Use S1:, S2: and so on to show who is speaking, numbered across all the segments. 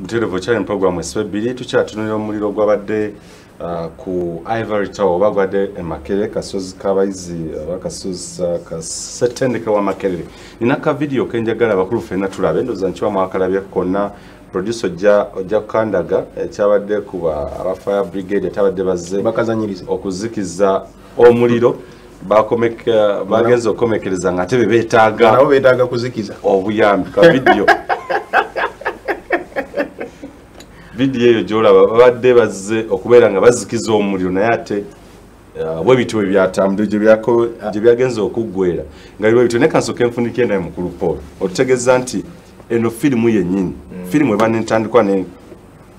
S1: buterevu challenge program esibe bbiri tukyatunulira omuliro gwabadde uh, ku ivory tower oba gwabadde e makerere kasozi kabayizi oba kasozi uh, kasetendeke wa makerere. Nina ka video kenjagala abakulu fenna tulabe ndoza nkiwa mwakalabye konna. Producer ojja ojja kukandaga ekyabadde ku ba- aba fire brigade etabadde bazze
S2: bakazanyiriza.
S1: okuzikiza omuliro. Bakomeka bagenze okukomekereza nga ate be beetaaga
S2: nabo beetaaga kuzikiza.
S1: obuyambi ka vidiyo eyo gyolaba babadde bazze okubeera nga bazikiza omuliro naye ate uh, bwe bityo bwe byatambudde gye byagenze okuggwera nga bwe bityo naye kansooka enfunike naye mukulu paul otutegeeza nti eno firimu yennyini firimu eba netandikwa ne-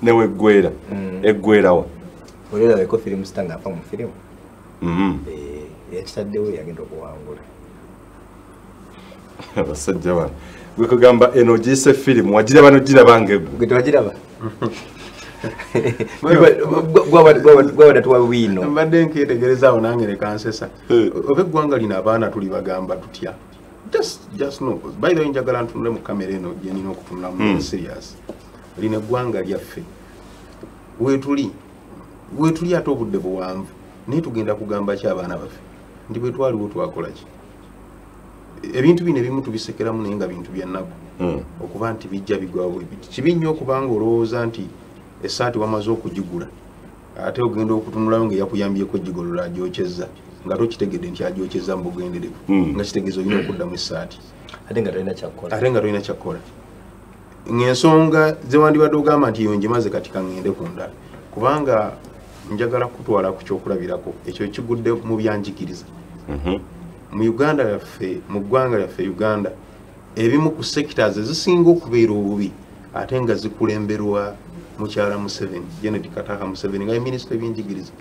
S1: neweggwera eggwerawa
S3: olirabeko firimu sita ngaafa mu firimu?
S1: Mhm.
S3: yakitaddewo yagenda okuwangula.
S1: Abasajja bano gwe kugamba eno ogiyise firimu wagiraba nogiraba ngegwe
S3: gwe tewagiraba gwabadde tuwa bwino
S2: mbadde nketegereza awo nange nekansesa
S1: Eh.
S2: oba eggwanga lino abaana tuli bagamba tutya? Just just no by the way njagala ntunule mu kamera eno gyenina okutunulamu
S1: Mm.
S2: serious. Lino eggwanga lyaffe. Wetuli wetuli ate obudde buwanvu. Naye tugenda kugamba ki abaana baffe? Nti bwe twaliwo twakola ki ebintu bino ebimu tubisekeramu naye nga bintu byannaku
S1: Mm.
S2: okuba nti bijja bigwawo ebiti kibi nnyo okubanga olowooza nti esaati wamaze okugigula ate ogenda okutunulayo nga eyakuyambyeko gigolola agyokyeza nga tokitegedde nti agyokyeza mu bugenderevu
S1: Mm.
S2: nga kitegeeza olina okuddamu essaati.
S3: Ate nga tolina
S2: kyakkola ng'ensonga zewandibadde ogamba nti eyo ngimaze kati kaŋŋende ku ndala. Kubanga njagala kutwala ku kyokulabirako ekyo kigudde mu byanjigiriza.
S1: Mhm.
S2: Mu uganda yaffe mu ggwanga lyaffe uganda ebimu ku sectors ezisinga okubeera obubi ate nga zikulemberwa mukyala museveni janet kataka museveni nga minisita ebyenjigiriza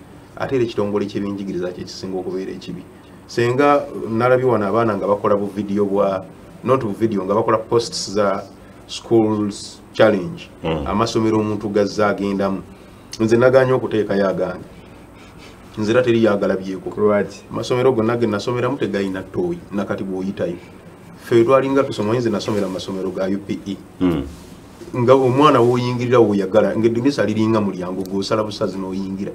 S2: ate era ekitongole kyebyenjigiriza kyekisinga okubeera ekibi. Senga nalabye wano abaana nga bakola buvidiyo bwa not buvidiyo nga bakola posts za schools challenge
S1: Mm.
S2: amasomero omuntu gazze agendamu. Nze naganya okuteekayo agange nze era teri yagalabyeko.
S3: Kulwaki
S2: amasomero gonna ge nasomeramu tegayina ttooyi nakati bw'oyitayo. Ffe twalinga tusoma yinze nasomera mu masomero ga upe
S1: Mm.
S2: nga omwana woyingirira woyagala nga eddinisa liringa mulyango gwosala busazi n'oyingira.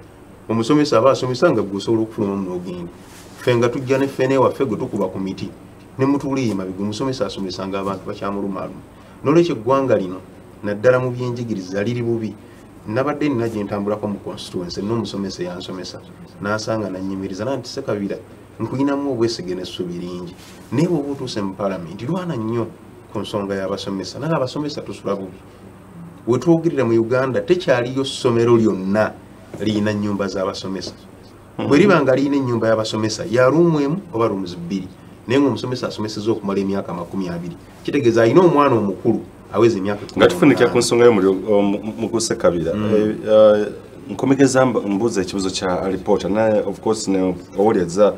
S2: Omusomesa aba asomesa nga gwosobola okufulumamu n'ogenda ffe nga tujja ne ffene waffe gwe tukuba ku miti ne mutuula emabega omusomesa asomesanga abantu bakyamulumaaluma n'olwekyo eggwanga lino naddala mu byenjigiriza liri bubi nabadde nina gye ntambulako mu constituency n'omusomesa yansomesa. N'asanga nanyimiriza nanti sekabira nkuyinamu obwesige n'essubi lingi. Naye bwoba otuuse mu palamenti lwana nnyo ku nsonga y'abasomesa. Naye abasomesa tusula bubi wetwogerera mu uganda tekyaliyo ssomero lyonna liyina nnyumba z'abasomesa. Bwe liba nga liyina ennyumba y'abasomesa ya ruumu emu oba ruumuzi bbiri naye ngaomusomesa asomeseza okumala emyaka makumi abiri. Kitegeeza alina omwana omukulu aweza emyaka
S1: nga tufunikira ku nsonga y'omuguse kabira Eh, eh, nkomegeza mb- mbuuza ekibuzo kya alipoota naye of course owuliriza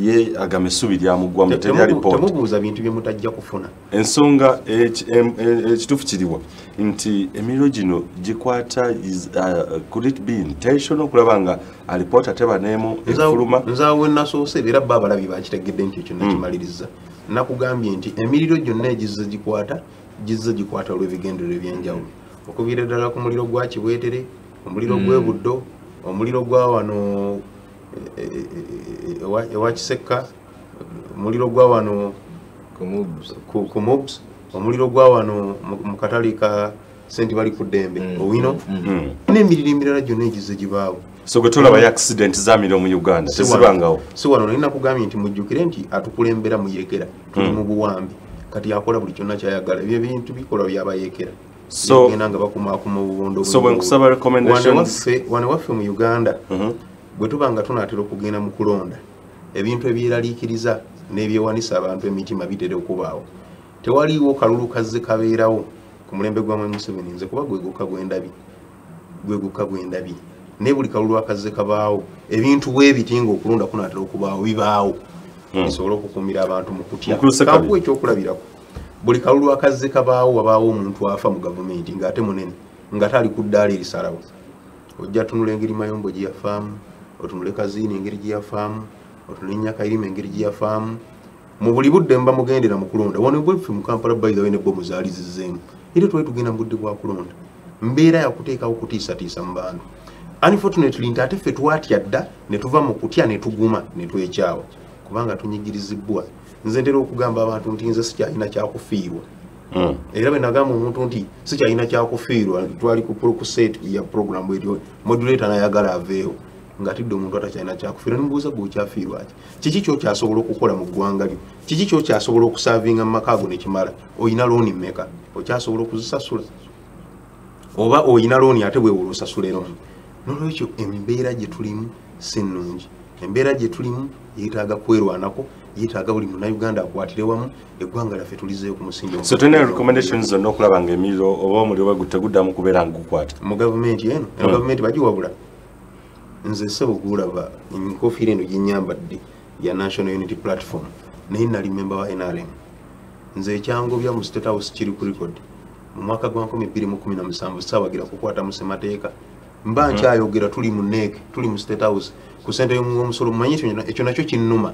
S1: ye agamba essubi lyamuggwamu
S2: Te-
S1: teri
S2: temubu-
S1: alipoota
S2: temubuuza bintu bye mutajja kufuna.
S1: Ensonga eki- em- e- ekituufu kiriwa nti emiriro gino gikwata is, uh, could it be intentional? Okulaba nga alipoota teba neemu efuluma.
S2: nzaawo we nasoose era bba abalabi bakitegedde nti ekyo nakimaliriza nakugambye nti emiriro gyonna egizze gikwata gizze gikwata olw'ebigendererwa ebyenjawulo. Okuviira ddala ku muliro gwa kibwetere omuliro gw'ebuddo omuliro gwa wano e- e- e- ewa- kisekka omuliro gwa wano ku mobs omuliro gwa wano mu- katale ka senti bali ku ddembe
S3: Mm.
S2: owino
S1: Mm.
S2: n'emiriro emirala gyonna egizze gibaawo
S1: so gwe tolabayo accident zamiriro mu uganda tezibangawo?
S2: si wano naye nakugambye nti mujjukire nti atukulembera muyekera tuli
S1: Mm.
S2: mu buwambi kati akola buli kyonna kyayagala. Ebyo ebintu bikola byabayekera
S1: So-
S2: genda nga bakumaakuma
S1: recommendations-
S2: waffe mu uganda
S1: Mhm.
S2: bwe tuba nga tunaatera okugenda mu kulonda ebintu ebyeraliikiriza n'ebyewanisa abantu emitima bitera okubaawo. Tewaliiwo kalulu kazze kabeerawo ku mulembe gwa mwami museveni nze kuba gwe gukka gwendabi gwe gukka gwendabi naye buli kalulu akazze kabaawo ebintu bwebiti nga okulonda kunaatera okubaawo bibaawo. Bisobole okukuumira abantu mu kutya. Kankuwa ekyokulabirako? Buli kalulu akazze kabaawo wabaawo omuntu afa mu gavumenti ng'ate munene ng'ate ali ku ddaala erisalawo. Ojja tunula engeri mayombo gye yafaamu otunule kaziini engeri gye yafaamu otunule nyakayirima engeri gye yafaamu. Mu buli budde muba mugendera mu kulonda wano bweffe mu kampala by the way nebbo muzaali zizzeemu era twali tugenda mu budde bwa kulonda. Mbeera yakuteekawo kutiisatiisa mu bantu. Unfortunately nti ate ffe twatya dda ne tuva mu kutya ne tuguma ne twekyawa kubanga tunyigirizibwa. Nze ntera okugamba abantu nti nze sikyalina kyakufiirwa.
S1: Mm.
S2: era bwe nagamba omuntu nti sikyalina kyakufiirwa twali ku prokuset ya programu etyo modulator nayagala aveewo. Nga tidde omuntu atakyalina kyakufiirwa nimubuuza gwe okyafiirwaki kiki kyokyasobola okukola mu ggwanga lyo? Kiki kyokyasobola okusavinga mu maka go nekimala oyina looni mmeka? Okyasobola okuzisasula? Oba oyina looni ate bwewola osasula erooni nolwekyo embeera gye tulimu si nnungi. Embeera gye tulimu yeetaaga kwerwanako yeetaaga buli munnauganda akwatire wamu eggwanga lyaffe tulizeeyo ku musingi
S1: so tulina recommendations zonna okulaba nga emiro oba omuliro bwe teguddamu kubeera nga gukwata.
S2: Mu gavumenti eno eno gavumenti bagiwabula nze sebo gulaba enkofiira eno gyenyambadde ya national unity platform naye nali memba wa nrm nze ekyangobya mu state house kiri ku record mu mwaka gwa 2017 saabagira kukwata musemateeka mba nkyayogera tuli mu neek tuli mu state house ku sente y'omusolo mumanyi ekyo nakyo kinnuma.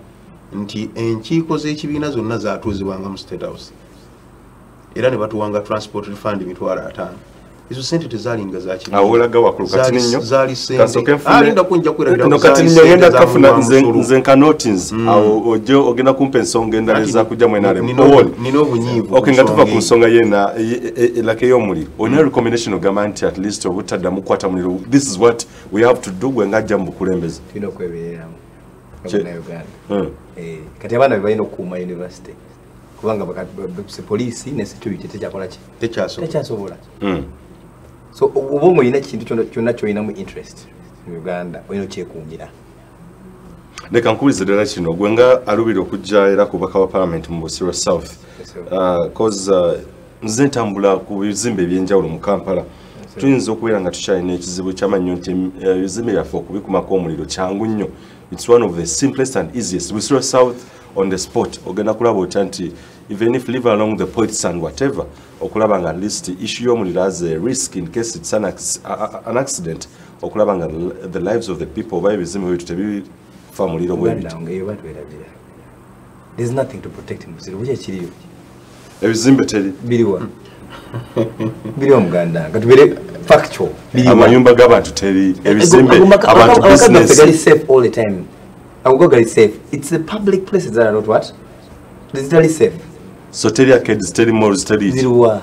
S2: Nti enkiiko z'ekibiina zonna zatuuzibwanga mu state house. Era ne batuwanga transport refund emitwalo ataano ezo sente tezalinga zakibiina.
S1: awo olaga wakulu kati
S2: Zaali-
S1: nnyo.
S2: zaali sente.
S1: Kasooke nfune-
S2: Ah, linda kunja kwerabira
S1: no
S2: ku
S1: kati
S2: zaali
S1: nnyo
S2: sente
S1: ngenda
S2: za
S1: kafuna
S2: mulwa
S1: nze
S2: musolo.
S1: nze nka notins awo oje ogenda kumpa ensonga endala
S2: Kati
S1: ezakujja mu NRM
S2: nina-
S1: owoli
S2: nina obunyiivu
S1: okay nga tuva
S2: nsonga
S1: ku
S2: eyo.
S1: nsonga yena elaka ey'omuliro olina recommendation ogamba nti at least obutaddamu kukwata muliro this is what we have to do gwe ngajja mu bukulembeze.
S3: Tulina okwebereramu
S1: Kye-
S3: uganda.
S1: Mm.
S3: Eh, kati abaana be balina okukuuma university kubanga baka- ba- ba- poliisi ne security tekyakola ki?
S2: Tekyasobola.
S3: Tekyasobola.
S1: Mm.
S3: So oba omulina ekintu kyonna- kyonna kyolinamu interest mu uganda olina okyekuumira
S1: leka nkubulize ddala kino gwe nga alubira okujja era ku bubaka wa parliament mu busiro south. Uh, cause uh, nze ntambula ku bizimbe ebyenjawulo mu kampala. Tuyinza okubeera nga tukyalina ekizibu kyamannyo nti ebizimbe byaffe okubikumako omuliro kyangu nnyo. Its one of the simplest and easiest. Busiro south on the spot. Ogenda kulaba otya nti even if live along the points and whatever okulaba nga least issue y'omuliro as a risk in case it's an, an accident okulaba nga the- lives of the people oba ebizimbe byetu tebifa muliro bwe biti
S3: uganda nga eyo batwerabira there's nothing to protect mu buziro buki ekiriyo
S1: ebizimbe teri.
S3: Biriwa biriwa muganda. Nga tubere factual. Biriwa
S1: amayumba g'abantu teri. Ebizimbe abantu
S3: abantu gali
S1: business.
S3: Safe all the time. Agogo gali safe it's the public places that are not what? Zitali safe
S1: so teri arcades teri malls teri
S3: ziriwa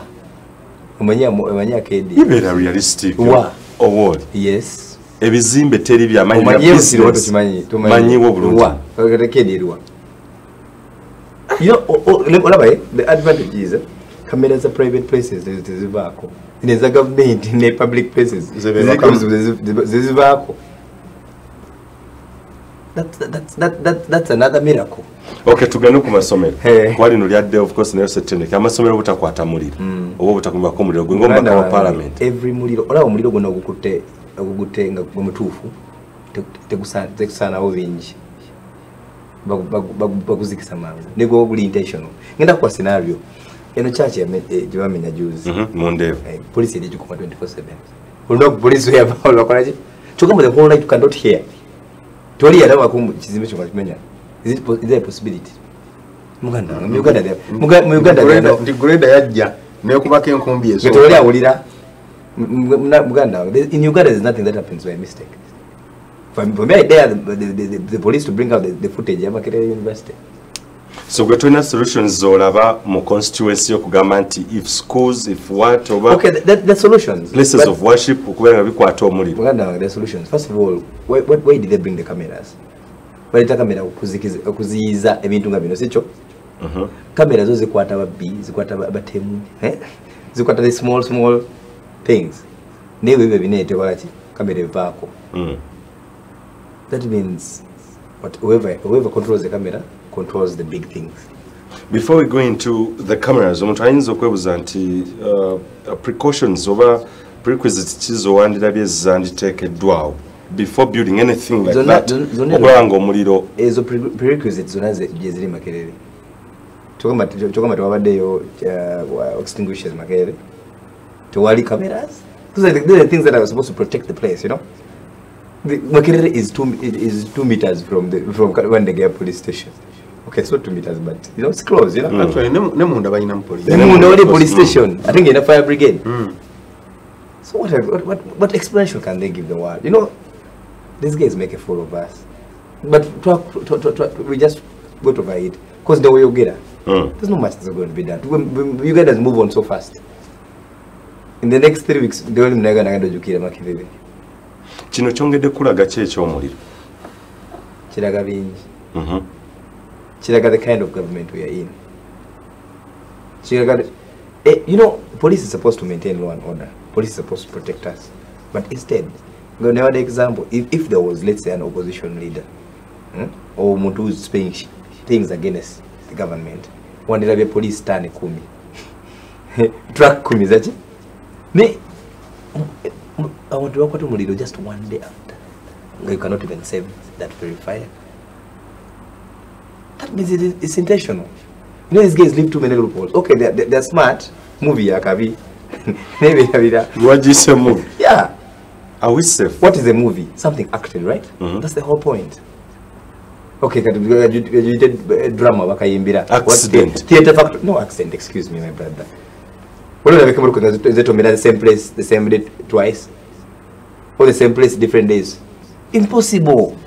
S3: omanyi omanyi akedi
S1: ibeera realistic
S3: Wa?
S1: owoli
S3: yes.
S1: Ebizimbe teri byamanyi bya
S3: omanyi ebusiriwa
S1: business.
S3: tokimanyi
S1: manyiwo bulungi.
S3: Akedi eriwa yo o- o- le- olaba eh, the advantage is eh, kamera za private places tezi- tezivaako neza government ne public places.
S2: Zebebakamu.
S3: ziriko zezi- zezivaako That- that- that's another miracle.
S1: Okay tugende ku masomero.
S3: Hey.
S1: lyadde of course nayo setendeke amasomero butakwata muliro? Oba obutakumbako muliro. Gwe wa
S3: Uganda,
S1: parliament.
S3: every muliro olaba omuliro gwonna ogukutte ogugutte nga gwe mutuufu te- tegusa- tegusaanawo bingi. Bagu- bagu- bagu- baguzikisa mangu. Negwe guli intentional. Ngenda kuwa scenario. Eno kyaki gye bamenya juzi.
S1: Mhm, mundeebo
S3: Eh, polisi eri gikuma 24/7 olunaku polisi weyavao lwakolaki kyogamba the whole night you cannot hear toli yalabako mu kizimbe kyo kimenya is it is there a possibility? Muganda wange, mu uganda there- muga- mu uganda there are no-
S2: nti greda yajja nekubako enkumbi
S3: Gwe tewali awulira muganda in uganda there's nothing that happens by mistake. For, for me i dare the, the, the, the, the police to bring out the, the footage ya makerere university
S1: so gwe tolina solutions zolaba mu constituency okugamba nti if schools if what oba
S3: okay the, the, solutions.
S1: places
S3: but-
S1: of worship okubeera nga bikwata omuliro.
S3: Muganda the solutions. First of all why, why, did they bring the cameras? Baleta kamera okuziyiza ebintu nga bino sikyo kamera zo zikwata ababbi zikwata aba- abatemu eh? zikwata the small small things. Naye bwe bine tekolaki kamera evaako.
S1: Mm.
S3: that means whoever, whoever controls the camera controls the big things
S1: before we go into the cameras omuntu ayinza okwebuza nti uh, precautions oba prerequisites kizowandira zanditeekeddwawo before building anything like
S3: Zonna-
S1: that?
S3: zon- zonna-
S1: okulaba nga omuliro.
S3: Ezo pre- prerequisites zonna ze- gye ziri makerere. Kyogamba kyogamba tewabaddeyo uh, wa- extinguishers makerere. Tewali cameras? Those are, the, those are the things that are supposed to protect the place you know? The, makerere is two, it is two meters from the from wandegea police station okay not two meters but you know it's close you know
S2: Actually, ne- ne munda balinamu polisi
S1: Yeah.
S3: nemunda wali
S1: Mm.
S3: police station ate ngenda fire brigade
S2: Mm.
S3: So what, what, what, what explanation can they give the world? You know, these guys make a fool of us. But to, to, to, to, we just got over it. Because the way you get
S1: Mm.
S3: there's not much that's going to be done. You guys move on so fast. In the next three weeks, the only mnaga nagenda jukira makirebe.
S1: kino kyongedde kulaga ki ekyomuliro
S3: Kiraga bingi.
S1: Mhm.
S3: Kiraga the kind of government we are in. The- eh, you know, police is supposed to maintain law and order. Police is supposed to protect us. But instead, go now the example. If, if there was, let's say, an opposition leader, hmm, or Mutu who is saying things against the government, wandirabye police tani kumi. Track kumi zaki? Ne, abantu to Mulido just one day after. You cannot even save that very fire. That means it is, it's intentional. You know, these guys leave too many loopholes. Okay, they're, they're, smart. Movie yakabi. Maybe yabira.
S1: movie?
S3: Yeah.
S1: are we safe
S3: What is a movie? Something acted, right?
S1: Mhm.
S3: That's the whole point. Okay, kati graduated uh, drama bakayimbira. What
S1: Accident.
S3: the- Theatre factory. No accident, excuse me, my brother. What are the Is it the same place, the same day twice? Or the same place, different days? Impossible.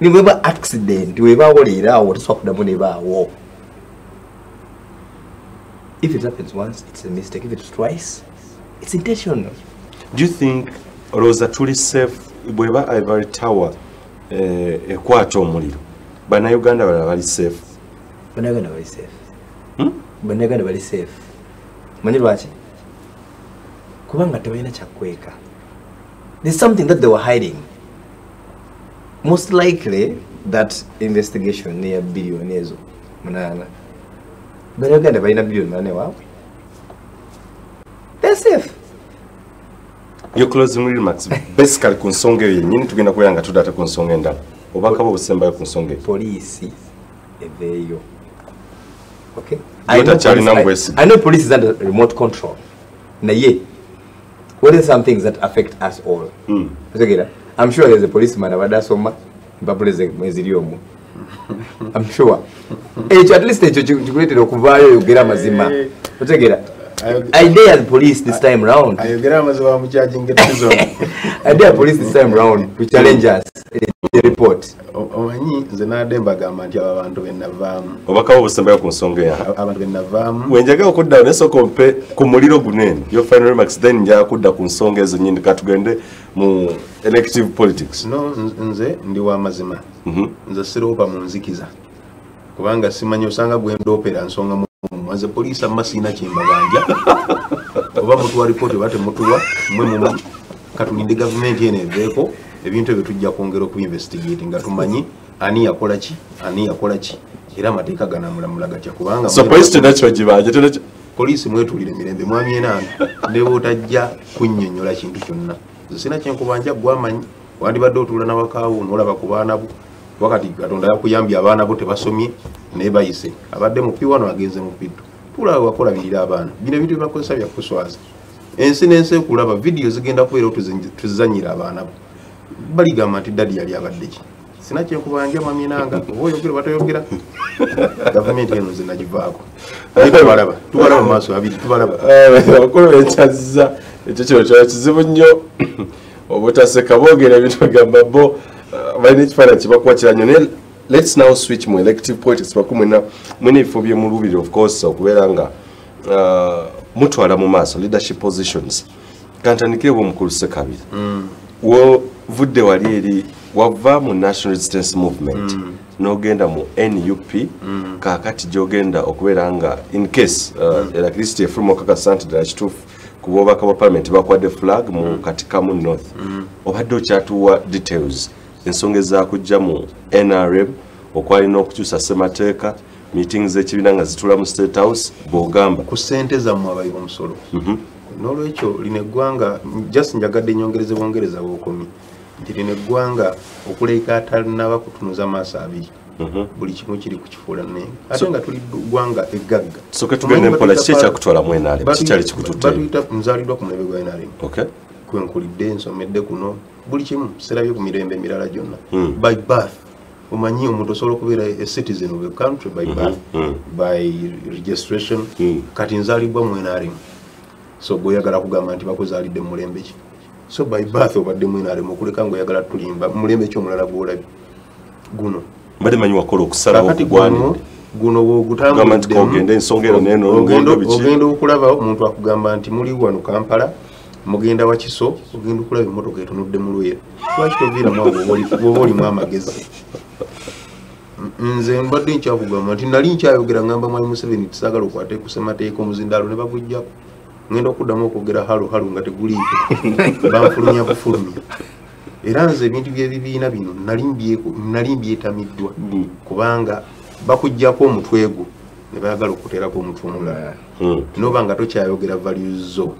S3: Niweba accident webaawo leeraawo neba nebaawo if it happens once it's a mistake. If it's twice it's intentional.
S1: Do you think olowooza tuli safe bweba ivory tower eh, ekwata omuliro bannayuganda balala bali safe
S3: bannayuganda bali safe
S1: Hmm?
S3: bannayuganda bali safe manyi lwaki? Kubanga tebalina kyakweka there's something that they were hiding most likely that investigation neya biliyoni ezo munaana bannayuganda balina biliyoni munane waabwe they're safe.
S1: Your closing remarks basically ku nsonga eyo yennyini tugenda kubeera nga tudate ku nsonga endala. Obubaka bwe busembayo ku nsonga eyo
S3: poliisi eveeyo?
S1: Yo
S3: know police is under remote control. Naye what are some things that affect us all?
S1: Mm.
S3: I'm sure there's a policeman abadde asoma empapula omwo i'm sure. Ekyo at least ekyo ki- kikuleetera okuvaayo oyogera amazima otegera. i dare the police this time round.
S2: ayogera amazima bamukyajinga etizona
S3: i dare police this time round to challenge us the report.
S2: Omanyi nze nadde mbagamba nti abo abantu benavaamu
S1: obubaka bwe busembayo ku nsonga eyo
S2: abantu benavaamu
S1: wenjagala okuddawo naye sooka ompe ku muliro guneeno yo final remarks then njagala kudda ku nsonga ezo nyini katugende mu elective politics?
S2: No nz- nze ndi wamazima
S1: Mhm.
S2: nze siroopa mu nzikiza. Kubanga simanyi osanga gwendoopera nsonga mwaze poliisi amma siina kyembabanja oba mutuwa ripooti oba temutuwa mwe mumu katulinde gavumenti eno eveeko ebintu ebyo tujja kwongera okuinvestigate nga tumanyi ani yakola ki ani yakola ki. Era amateeka ganamulamula gatya kubanga
S1: so police tenakyo gibanja tenakyo
S2: poliisi mwetulire mirembe mwami enanga ndeba otajja kunnyonnyola kintu kyonna sina kyenkubanja gwamanyi wandibadde otuula nawakaawo nolaba ku baana bo. Wakati katonda yakuyambye abaana bo tebasomye naye bayise. Abadde mupi wano agenze mupiddo tulaba wakola birira abaana. Bino ebintu byebakozesa byakuswaza ensi n'ensi ekulaba vidiyo zigenda kubeera tuzizanyira abaana bo. Baligamba nti dadi yali abadde ki? Sina kyenkubanja mwami enanga oba oyogera batayogera? Gavumenti eno nze nagivaako naye tubalaba tubalaba mu maaso abiri tubalaba.
S1: Abakulu bekyazza ekyo kino kyona kizibu nnyo. Obutaseka boogera ebintu bagamba bo uh, balina ekifaananyi kibakwatira nnyo naye lets now switch mu elective politics baku mwena mwena ebifo byemulubiri of course okubeera nga uh, mutwala mu maaso leadership positions. Kantandikire bwomukulu sekabiri wovudde wali eri wava mu national resistance movement. N'ogenda mu nup kaakati gyogenda okubeera nga in case uh, list efuluma okakasa nti ddala kituufu ku bwobaka bwa parliament bakwadde flag mu katikamu north. Obadde okyatuwa details ensonga ezakujja mu nrm okwalina okukyusa ssemateeka meetings z'ekibiina nga zitula mu state house bw'ogamba.
S2: Ku ssente zammwe abayi omusolo n'olwekyo lino eggwanga just njagadde nyongereze bwongereza bwokomi. Nti lino eggwanga okuleka atalinaba kutunuza maaso abiri buli kimu kiri kukifuula nenga ate nga tuli ggwanga eggagga.
S1: Soke tugende mpola kiki ekyakutwala mu nrm kikyali kikututte
S2: batuyita nzaliddwa ku mulebe gwa nrm kwenkulidde nsomedde kuno. Buli kimu serabye ku mirembe emirala gyonna.
S1: Mm.
S2: by birth. Omanyi omuntu osobola okubeera a citizen of a country by birth
S1: mm.
S2: by registration. Kati nzalibwa mu nrm so gweoyagala kugamba nti bakuzaalidde mu mulembe ki? So by birth obadde mwinaremu okuleka ngaoyagala tulimba. Mu mulembe ki omulala gwolabye? Guno
S1: mbadde manyi wakola okusalawo
S2: kakati guno
S1: okugwanidde
S2: guno
S1: Gamba nti kogenda ensonga eno n'eno,
S2: ogenda okulaba omuntu akugamba nti muli wano kampala mugenda wakiso ogenda okulaba emmotoka etunudde mu lwera lwaki toviiramu awo bwoba olimu amagezi? Nze mbadde nkyakugamba nti nali nkyayogera ngamba mwali museveni tisaagala okwate ku ssemateeka omuzindaalo ne bagujjako ngenda okuddamu okwogera halo halo nga teguliiko banfulumya bufulumya era nze ebintu byebibiina bino nali mbyetamiddwa
S1: Mm.
S2: kubanga bakuggyako omutwe gwo ne bayagala okuteerako omutwe omulala
S1: Mm.
S2: noba nga tokyayogera values zo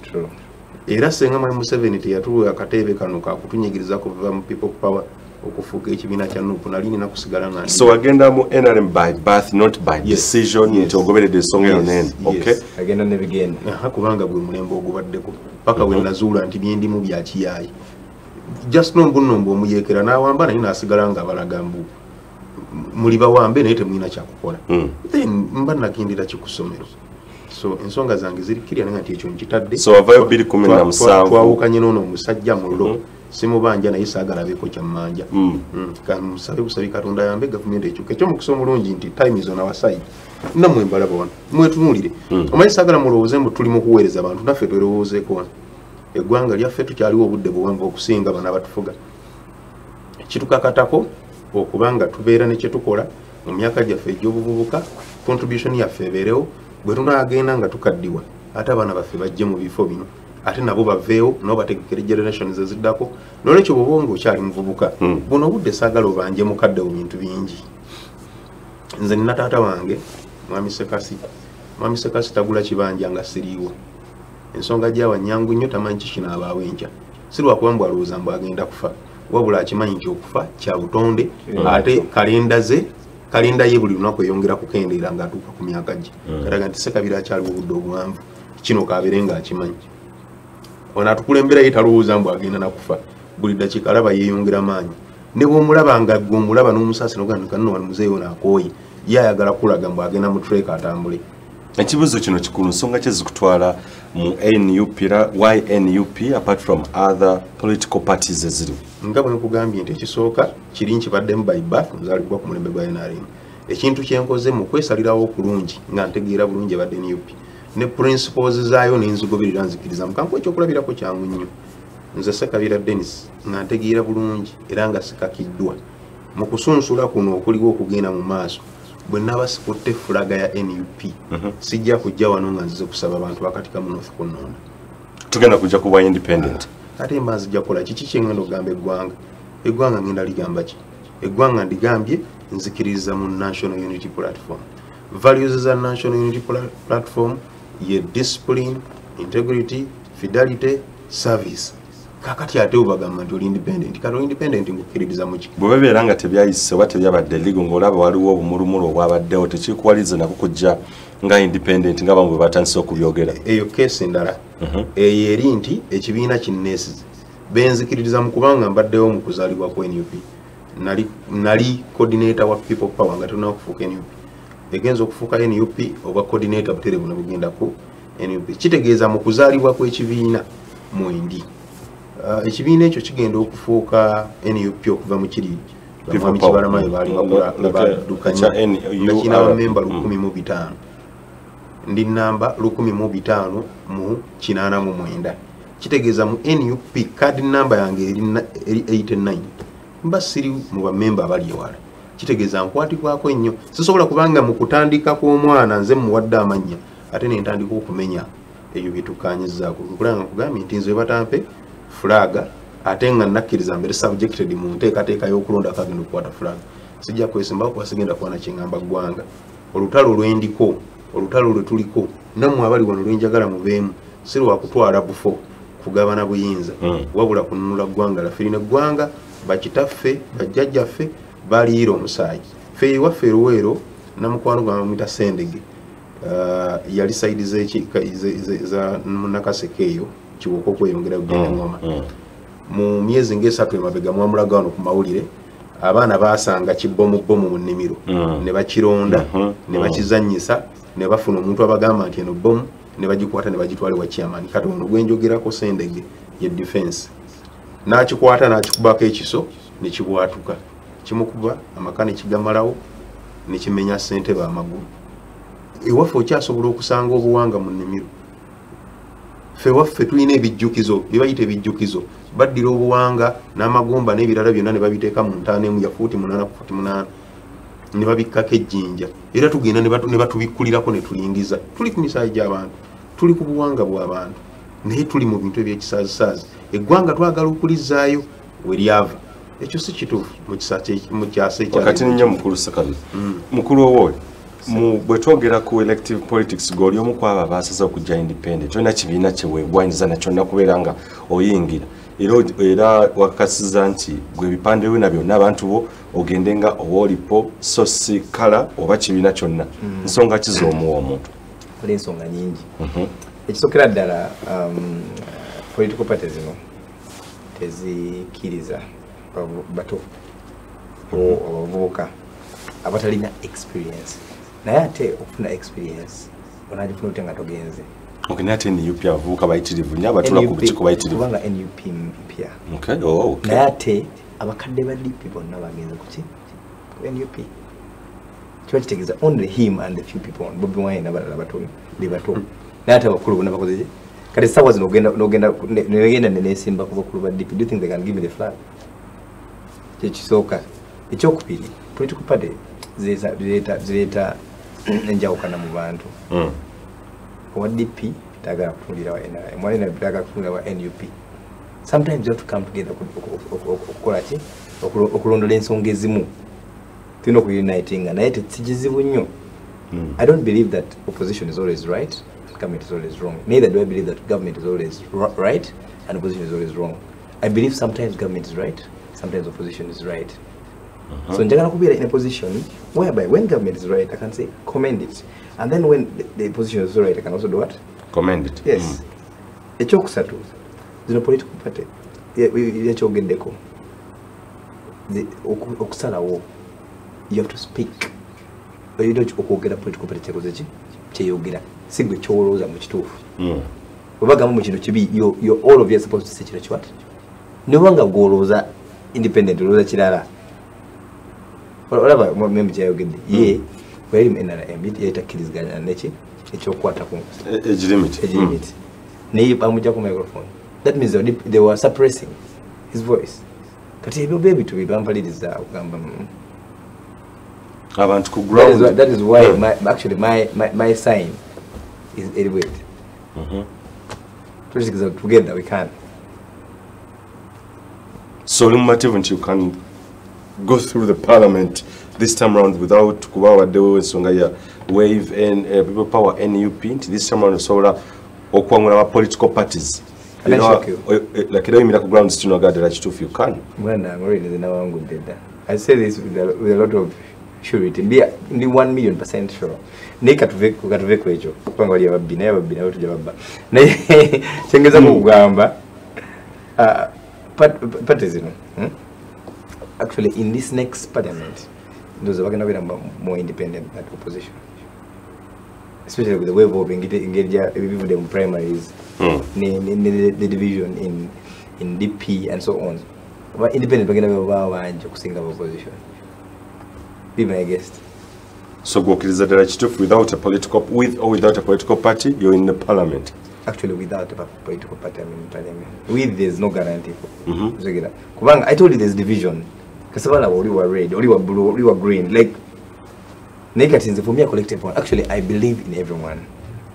S2: era senga mwami museveni teyatuwa akateebe kano kakutunyigiriza kuva mu people power okufuuka ekibiina kya nupu nali nina kusigala nga
S1: so wagenda mu nrm by birth not by
S2: Yes.
S1: decision
S2: Yes.
S1: nti ogoberedde ensonga eno
S2: Yes.
S1: nene
S2: Yes.
S1: okay
S3: agenda nebigenda
S2: kubanga gwe mulembe ogubaddeko paka bwe nazuula nti byendimu bya kiyaayi just nombunombu omuyeekera n'awamba naye nasigala nga balaga mbu muli bawambe naye temulina kyakukola.
S1: Mm.
S2: then mba nagendera kikusomero. So ensonga zange zirikkirya naye nti ekyo nkitadde.
S1: So wavayo bbiri kumi na
S2: Twa- twa-
S1: musanvu.
S2: twawukanye noono omusajja mulo simubanja naye saagalabeeko kyammanja
S1: Mm.
S2: musabe busabi katonda yambe gavumenti ekyuka ekyomukisa omulungi nti time is on our side. Nammwe mbalaba wano mwetunuulire. Omanyi saagala mulowooze mbu tuli mu kuweereza abantu naffe twelowoozeeko wano eggwanga lyaffe tukyaliwo obudde buwanvu okusinga bano abatufuga. Kitukakatako okuba nga tubeera ne kyetukola mu myaka gyaffe egy'obuvubuka contribution yaffe ebeerewo bwe tunaagenda nga tukaddiwa ate abaana baffe bajje mu bifo bino ate nabo baveewo nabo bategekere generations eziddako. Nolwekyo bwoba nga okyali muvubuka
S1: Mm.
S2: buno obudde saagala obanje mukadde mu bintu bingi. Nze nina taata wange mwami sekasi mwami sekasi tagula kibanja nga siriiwo ensonga gyawa nyangu nnyo tamanyi kikinaabaawo enkya. Si lwakuba mbu alowooza mbu agenda kufa. Wabula akimanyi nti okufa kya butonde ate kalenda ze kalenda ye buli lunaku eyongera kukendeera ng'atuuka ku myaka gye. Karaga nti sekabira akyaliwo obudde obuwanvu kino kaabere ng'akimanyi. Ono atukulembera ye talowooza mbu agenda nakufa. Buli dakiika alaba yeeyongera maanyi. Ne bwomulaba nga gwe omulaba n'omusaasi nogankanno wano muzeeyo naakooye ye ayagala kulaga mbu agenda mu treka atambule
S1: ekibuuzo kino kikulu nsonga ki zikutwala mu nup era why nup apart from other political parties ezirimu
S2: nga bwe nkugambye nti ekisooka kiri nkibaddemu by birth nzaalibwa ku mulembe gwa nrm ekintu kyenkoze mu kwesalirawo okulungi nga ntegeera bulungi ebadde nup ne principles zaayo nenzigoberera nzikiriza mukanku ekyokulabirako kyangu nnyo. Nze sekabira denis nga ntegeera bulungi era nga sikakiddwa. Mu kusunsula kuno okuliwo okugenda mu maaso bwe naba sikutte fulaga ya nup sijja kujja wano nga nzize kusaba abantu bakati kamu north kunonda
S1: tugenda kujja kuba independent.
S2: Ate emba zijja kukola kiki kyengenda okugamba eggwanga? Eggwanga ngenda ligamba ki? Eggwanga ndigambye nzikiririza mu national unity platform. Values za national unity Pla- platform ye discipline integrity fidelity service kakati ate obagamba nti oli independent? Kati oli independent ngukkiririza muki
S1: bwe babeera nga tebyayise oba tebyabadde ligo ng'olaba waliwo obumulumulu obwabaddewo tekikuwaliza nako kujja nga independent nga bamwe bwe batandise okubyogera.
S2: Eyo keesi endala. Eyo eri nti ekibiina kinneesize benzikiririza mu kubanga mbaddewo mu kuzaalibwa ku nup nali, nali coordinator wa people power nga tulina okufuuka nup egenza okufuuka nup oba coordinator buterebu ne bugenda ku nup kitegeeza mu kuzaalibwa kw'ekibiina mwendi ekibiina ekyo kigenda okufuuka nup okuva mu kiri bamwami kibalama we baali bakula
S1: Mm, NUR.
S2: nga kirina bamemba
S1: Mm.
S2: lukumi mu bitaano. Ndi namba 15 mu 89 kitegeeza mu nup kadi namba yange eri na- eri 89 mba siri mu bamemba abali ewala. Kitegeeza nkwatibwako ennyo. Sisobola kubanga mu kutandika kw'omwana nze muwadde amannya ate nentandika okumenya ebyo byetukanyizaako kulanga nkugambye nti nze batampe fulaga ate nga nakkiriza mbere subjected mu nteekateeka y'okulonda kagenda okukwata fulaga. Sijja kwesimbawo kuba sigenda kuba nakyengamba ggwanga. Olutalo lwendiko olutalo lwe tuliko nammwe abali wano lwenjagala mubeemu si lwakutwala bufo kugabana buyinza.
S1: Mm.
S2: wabula kununula ggwanga laffe lino eggwanga bakitaffe bajjajjaffe baliira omusaayi. Fe ewaffe eruweero namukwano gwa bamwita sendege uh, yali saidi za munakaseke eyo kiwoko okweyongera kugenda engoma
S1: Mm.
S2: mu myezi ngaesatu emabega mwamulaga wano ku mawulire abaana basanga kibomu bomu mu nnimiro.
S1: Mm.
S2: ne bakironda
S1: Mhm,
S2: ne
S1: mm.
S2: bakizanyisa ne bafuna omuntu abagamba nti eno bomu ne bagikwata ne bagitwala ewa chairman. Kati ono gwenjogerako sendege ye defense. N'akikwata n'akikubako ekiso ne kibwatuka kimukuba amaka ne kigamalawo ne kimenya ssentebe amagulu. Ewaffe okyasobola okusanga obuwanga mu nnimiro ffe waffe tulina ebijjukizo bye bayita ebijjukizo baddira obuwanga n'amagumba n'ebirala byonna ne babiteeka mu ntaana emu ya fuuti munaana ku fuuti munaana. Ne babikkako ejjinja. Era tugenda ne batu- ne batubikkulirako ne tulingiza tuli ku misaayi gy'abantu tuli ku buwanga bw'abantu naye tuli mu bintu ebyekisaazisaazi eggwanga twagala okulizzaayo we lyava. Ekyo si kituufu mu kyasa ekya-
S1: wakati nnyo mukulu sakabiri mukulu owooli mu bwe twogera ku elective politics gweoli omu kwabo abasaze okujja independent olina kibiina kyewegwanyiza nakyonna kubeera nga oyingira. Era wakakasiza nti gwe ebipande byona byonna abantu bo ogende nga owoolipo so si kala oba kibiina kyonna. Nsonga kizoomuwa omuntu
S3: oli ensonga nyingi. Ekisookera ddala um, political party zino tezikkiriza bato o- abavubuka abatalina experience naye ate okufuna experience onagifuna otya nga togenze.
S1: Ogenda ate nup abavubuka bayitirivu nnyo abatula ku bukiiko bayitirivu
S3: kubanga nup mpya.
S1: Okay, oh, okay.
S3: naye ate abakadde ba dp bonna bagenze kuki ku nup kiba kitegeeza only him and the few people bobi wine n'abalala batono be bato naye ate abakulu bonna bakoze ki kati sawa zino ogenda nogenda ne- negenda nenesimba ku bakulu ba dp do you think they can give me the flag? Kyekisooka ekyokubiri political party zireeta- zireeta zireeta enjawukana mu bantu. Owa dp tagala kutunulira wa nrm wa nrm tagala kutunulira wa nup sometimes you have to come together oku- oku- oku- oku- okukola ki? Okulo- okulondola ensonga ezimu. Tulina okuyunitinga naye tekizibu nnyo.
S1: Mm.
S3: i don't believe that opposition is always right and government is always wrong. Neither do i believe that government is always right and opposition is always wrong. I believe sometimes government is right sometimes opposition is right So njagala kubeera in a position whereby when government is right, I can say commend it. And then when the, the position is right, I can also do what?
S1: Commend it.
S3: Yes. ekyokusatu zino political party yakyogeddeko okusalawo you have to speak olina okwogera political party kyekoze ki kyeyogera si gwe kyolowooza mu kituufu
S1: Mm.
S3: webagamba mu kintu kibi you- all of you are supposed to say kino kiwat nobanga gwolowooza independent olowooza kirala olaba membe kyayogedde ye bweyali mu nrm yetakkiriziganya neki
S1: E- limit.
S3: egirimiti naye bamujja ku microphone that means they were- suppressing his voice kati ebyo bebitu byebampaliriza okugamba mm.
S1: Mm. abantu ku
S3: that is,
S1: ground
S3: that is why
S1: Mm.
S3: my, actually my, my, my sign is elevate
S1: Mhm.
S3: tukiza together we can
S1: so oli mumativu nti you can go through the parliament this time around without kuba waddewo ensonga ya wave and uh, people power nup nti this time around osobola okuwangula aba political parties. Eh, eh, like era oyimira ku ground kinogaddala kituufu you? Can
S3: mwana ngolwezi zinawangudde dda i say this with a, with a lot of surety. Ndi, ndi 1 million percent sure. Naye katuve ku ekyo kubanga wali ababbi naye ababbi nabo tujja babba naye kyengeza kukugamba uh, pat- pate zino hmm? Actually in this next parliament ndoza mu- more independent than opposition. Especially with the wave of gya ebivudde mu primaries
S1: Mm.
S3: ne, ne, the division in, in dp and so on. But independent bagenda baba bangi okusinga aba opposition. Be my guest.
S1: So gwokkiriza ddala kituufu without a political with or without a political party you're in the parliament.
S3: Actually without a political party I'm in parliament. With there's no guarantee
S1: Mhm.
S3: Kutegera. kubanga i told you there's division kasabalaba oli wa red oli wa blue oli wa green like naye kati nze for me a collective one actually i believe in everyone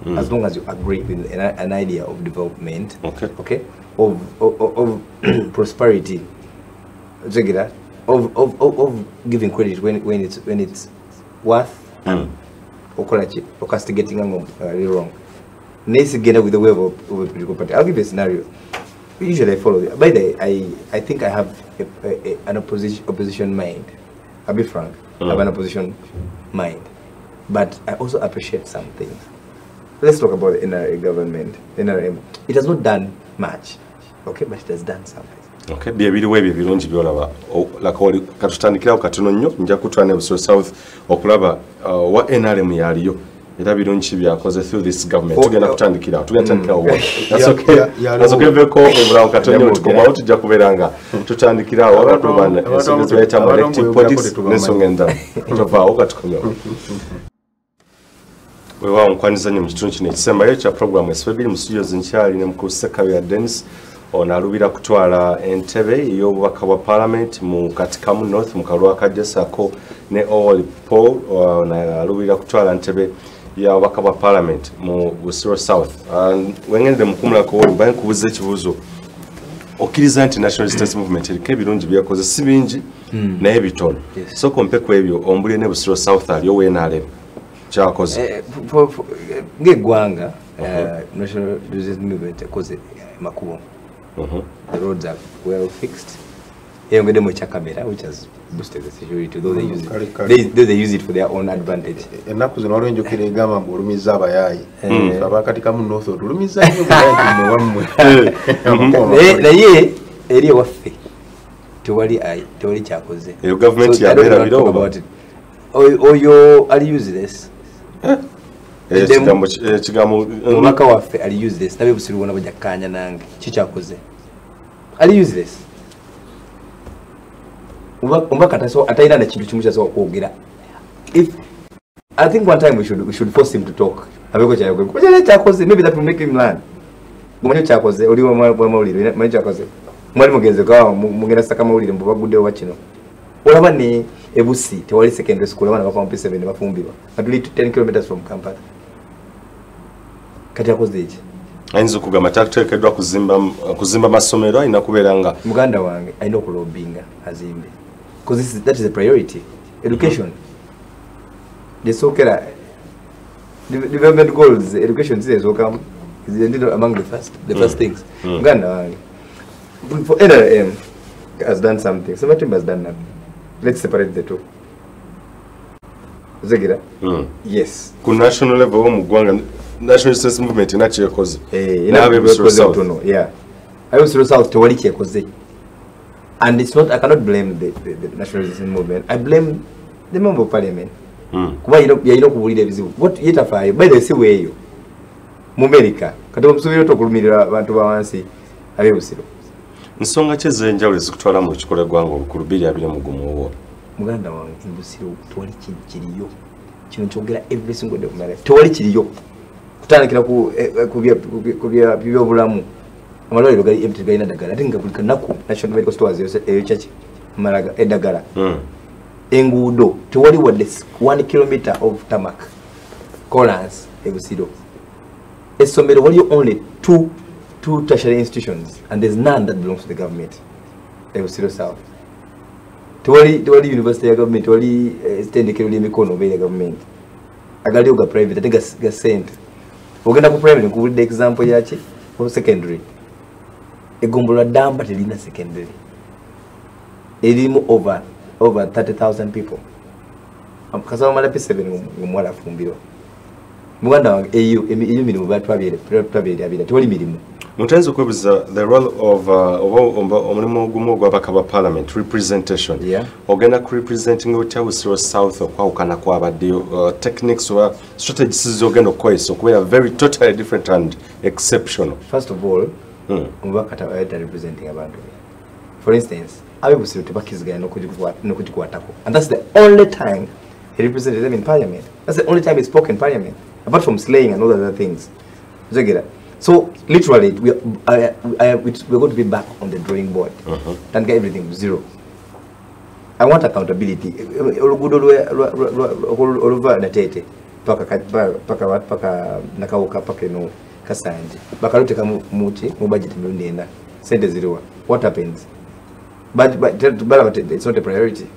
S1: Mm.
S3: as long as you agree with an, an idea of development
S1: Okay.
S3: okay of of, of, prosperity Kutegera. of, of, of, of giving credit when, when it's when it's worth
S1: Mm.
S3: okola ki ocastigating nga ali wrong naye sigenda with the wave of, of a political party i'll give you a scenario usually i follow You. by the way, i i think i have a, a, a, an opposition opposition mind. I'll be frank. Mm. i have an
S1: Mm.
S3: opposition mind. But i also appreciate some things. Let's talk about the nra government. Nrm it has not done much. Okay but it has done something.
S1: Okay, bye biriwo ebyo ebirungi byolaba oli katutandikirawo katono nnyo nja kutwala ne busoro south okulaba uh, wa nrm yaliyo era birungi byakoze through this government?
S3: Oh,
S1: tugenda kutandikirawo tugenda
S2: ya- yaliwo-
S1: nasokeveko obulamu katonya
S3: Yamuga.
S1: otukomawo tujja kubeera nga bana
S2: abantu
S1: ensonga
S2: abamu-
S1: zebayitamu
S2: abantu
S1: elective politics n'ensonga endala tovaawo katukomyewo weewaawo nkwaniza nnyo mu kitundu kino. Ekisembayo kya programu esfebiri mu studios nkyali ne mukulu sekabya denis ono alubira kutwala entebe ey'obubaka bwa parliament mu katikamu north mu kalwa kajesako ne owel paul ono alubira kutwala ntebe ya bubaka bwa parliament mu busiro south. Wengendere mukumulako oli mba nkubuza ekibuuzo okkiriza nti national resistance movement eriko ebirungi byekoze si bingi naye bitono.
S3: Yes.
S1: so kompe ku ebyo ombulire ne busiro south aliyo wenalem kyakoze.
S3: Eh, eh, ng'eggwanga eh, national resistance movement ekoze makubo.
S1: Mhm.
S3: the roads are well fixed. Eyongeddemu ekyakamera which has boosted the security though they use
S2: Kale,
S3: it, they, though they use it for their own advantage.
S2: Ennaku zino waliwo enjokera egamba mbu olumiza abayaayi.
S3: Mm.
S2: Ffe abakatikamu north otulumiza nnyo buyaayi muwammwe
S3: naye naye eri ewaffe tewali tewali kyakoze.
S1: Eyo government
S3: So, I don't
S1: yabeera
S3: it. Oyo- ali useless
S1: Eh, ekigambo ki- eh, ekigambo
S3: omubaka waffe ali useless nabe busiru bwona bwajakkanya nange. Kikyakoze ali useless omubaka ataso- atalina na kintu kimu kyasobola kwogera if i think one time we should, we should force him to talk. Abeko kyayogera kuba kyali kyakoze maybe that will make him learn. Omanyi kyakoze oli wamawulire manyi kyakoze mwali mugenzi kawa mugenda saka mawulire mbu baguddewo wakino olaba ne ebusi tewali secondary school abaana bava mu p7 ne bafumbirwa nga tuli 10 kilometers from kampala. Kati akoze eki
S1: ayinza okugamba tateekeddwa kuzimba kuzimba masomero alina kubeera nga
S3: muganda wange alina okulobinga azimbe because is, that is a priority. Education. The gyesookera de- development goals education zizesookamu ndino among the first, the first things.
S1: Mm.
S3: muganda wange for nrm has done something. Sematimba has done nothing let's separate the two. Ozegira
S1: mm,
S3: yes.
S1: Ku national level omu ggwanga national resistance movement ena kyekoze
S3: Eh,
S1: N'ab'e Busiro South.
S3: otono yeah. Abebusiro south tewali kyekoze and it's not i cannot blame the, the, the national resistance movement. I blame the member of parliament.
S1: Mm,
S3: kuba yalina- okubuulira ebizibu. What- yetafaayo by the si weeyo. Mu america kati omusuubira ota okulumirira abantu bawansi abebusiro
S1: nsonga ki ez'enjawulo ezikutwala mu kikola eggwanga obukulu biri abiri mu gumu obwo
S3: muganda wange embusiro tewali ki- kiriyo. Kino kyogera every single day of my life tewali kiriyo. Kutandikira ku eh, byobulamu amalwaliro gali empty galina ddagala. Ate nga buli kanaku national medical stores eyokyaki maraga eddagala.
S1: Mm,
S3: enguudo tewali wadde one kilometer of tamak colans ebusiro essomero waliyo only two, two tertiary institutions and there's none that belongs to the government ebusiro south. Tewali tewali university ya government tewali eh, sitendekero lyemikono oba erya government. Agaliyo ga private ate ga- sente ogenda ku private nkubulidde example yaki secondary egombolola ddamba terina secondary. Erimu over over 30000 people. Kasaba mala p7 ngaomuwala afumbirwa. Muganda wange eyo eyo mirimu batwabyerabira tewali mirimu.
S1: Mutayinza okwebuza the role of uh, oba omulimu ogumu ogwabaka ba parliament representation. Ogenda ku representing otya busiro south okwawukana kwabaddeyo uh, techniques oba strategies zogenda okukozesa okubeera very totally different and exceptional.
S3: First of all
S1: Mm.
S3: omubaka tabayita representing abantu be for instance abebusiro tebakiziganya n'okugikwatako and that's the only time he represented them in parliament that's the only time he spoke in parliament apart from slaying and all other things Ozegera? so literally we are, I, I, we're going to be back on the drawing board
S1: Mhm.
S3: get everything zero i want accountability oluguudo oluva natete paka ka- pa- paka paka nakawuka paka eno kasanje. Bakaloteka mu- muki mu budget mirundi ena. Sente ziriwa what happens? Balaba it's not a priority.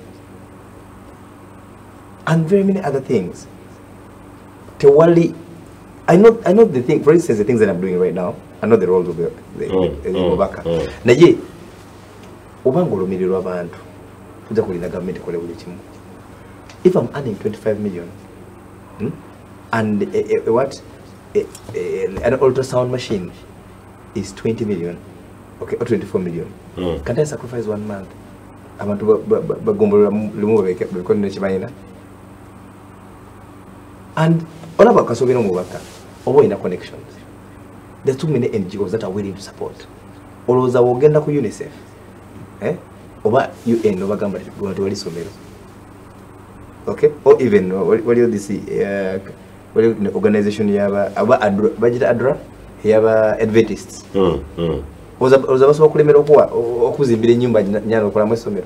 S3: And very many other things. Tewali I know, I know the thing, for instance, the things that I'm doing right now, I know the roles of the, the,
S1: Mm,
S3: the, the
S1: mm,
S3: Obaka.
S1: mm.
S3: naye obanga olumirirwa abantu tujja kulinda gavumenti ekole buli kimu. If i'm earning 25 million hmm? and a, a, a what an ultrasound machine is 20 million okay or 24 million
S1: Mm.
S3: can i sacrifice one month abantu ba- ba- ba- bagombolola mu- lumu babikono nekibalina and bwalaba kasobera omubaka oba olina connections there's too many ngos that are willing to support olowooza wogenda ku unicef eh? oba un obagamba tewali somero okay or even wali- waliyo this uh, waliyo ne organization yaba aba bagita adra yaba adventists.
S1: Mm, mm.
S3: olowooza basobola okulemera okuwa okuzimbira enyumba nyana okolamu essomero.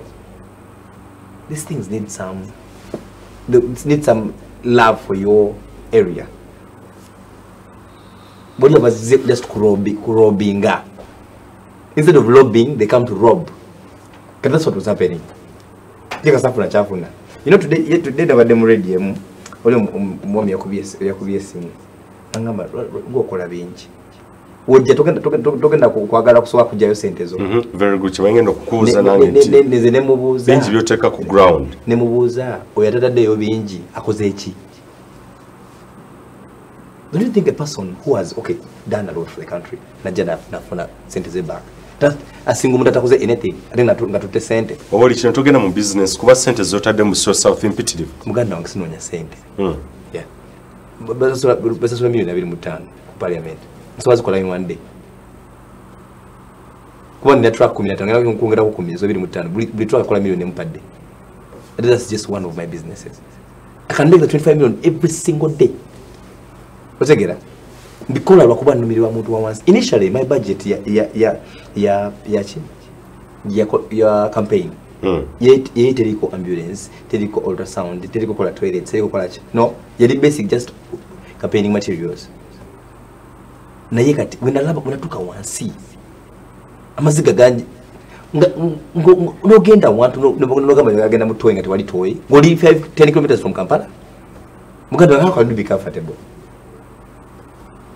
S3: These things need some need some love for your area. Boliya bazize just kurobinga. Instead of robbing they come to rob. That's what was happening. Je kasafuna kyafuna. You know today today nabadde mu radio emu oli omwami yakubye esi- yakubye esimu agamba gwokola bingi. Wojja togenda- kwagala kusobola kugjayo sente zo.
S1: Mhm, very good. Kyebagenda okukubuuza
S3: neze nemubuuza
S1: bingi byoteeka ku ground.
S3: Nemubuuza oyo atataddeyo bingi akoze eki don't you think a person who has okay done a lot for the country najja na- nafuna sente ze back asinga omuntu atakoze anything ate nga tu- nga tutte sente
S1: oba oli kino togenda mu business kuba sente zotadde mu so south impetitive
S3: muganda wange sinoonya sente
S1: Mm.
S3: Ba- basasula miliyoni abiri mu ttaano ku parliament. Nsobola zikola in one day. Kuba nina track kumi natano ngenda kwongerako kumi zo abiri mu ttaano. Buli track akola miliyoni emu That- that's just one of my businesses. I can make the 25 million every single day. Otegera mbikola lwakuba nnumirirwa muntu wa wansi. Initially my budget ya ya ya ya ya, ko- ya ya campaign.
S1: Mm.
S3: yali teriko ambulance teriko ultrasound teriko kola toilet teriko kola ki no yali basic just campaigning materials. Naye kati wenalaba wenatuka wansi. Amaziga ganji nogenda wantu no- no- nogamba agenda mutoyi nga tewali toyi ngaoli 10 kilometers from kampala. Muganda nga you be comfortable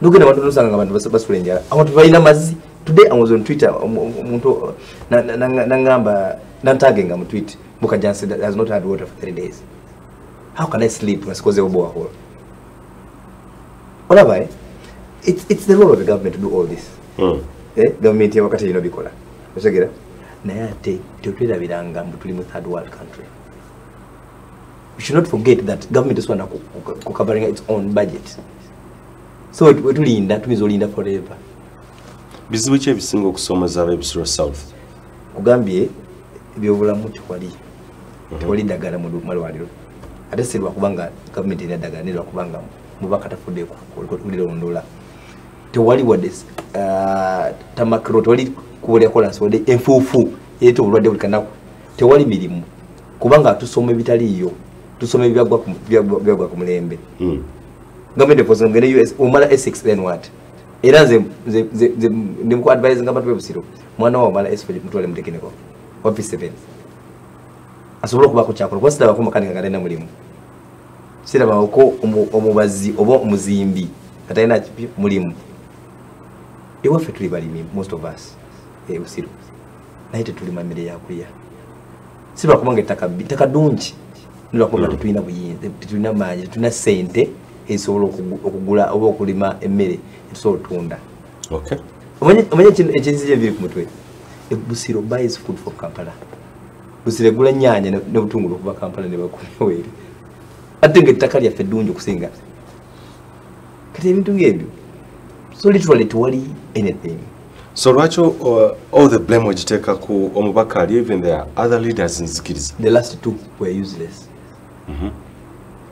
S3: nogenda wantu nosanga nga abantu bas- basula enjala abantu balina mazzi today i was on twitter. Omu- omu- omuntu na- nangamba nantagenga mu tweet. Mukajansi has not had water for three days. How can i sleep nga sikozeho borehole olaba eh? it's, it's the role of the government to do all this.
S1: Mm.
S3: eh, Government ya wakati erina bikola. Otegera naye ate tetwerabiranga mbu tuli mu third world country. We should not forget that government is esobola covering its own budget so we- wetulinda tuyinza olinda forever.
S1: Bizibu ki ebisinga okusoomeza ab'ebisiro south.
S3: Kugambye ebyobulamu tewali tewali ddagala mu malwaliro. Ate si lwakubanga gavumenti erina ddagala naye lwakubanga mubaka tafudde kulirondoola tewali wadde ah, tamakiro tewali kubolya kolansi wadde enfuufu ereeta obulwadde buli kanaku. Tewali mirimu kubanga tusoma ebitaliiyo tusoma ebyagwa ku- mulembe
S1: Mm.
S3: gavumenti efosa ngende us omala essex then what? Era nze nze- nze- nze ndimuku advise nga bantu bebusiro mwana wa umala s mutwale mutekiniko wa p7 asobole okubako kyakola kuba sirabako makanika nga talina mulimu sirabako omu- omubazi oba omuzimbi nga talina mulimu ewaffe tuli balimi most of us. E busiro naye tetulima mmere yakulya bbi- ettaka ddungi nolwakuba tetulina buyinza tetulina maanyi tetulina sente ezisobola okugu- okugula oba okulima emmere etusobola otunda omanye ekinzija ebiri ku mutwe? Ebusiro buys food from kampala. Busiro egula nyanya ne ne butungulu okuva kampala ne bakuneweeri ate nga ettaka lyaffe ddungi okusinga. Kati ebintu ngaebyo so literally tewali anything.
S1: So lwaki uh, all the blame ogiteeka ku omubaka ali even there are other leaders nzikiriza
S3: the last two were useless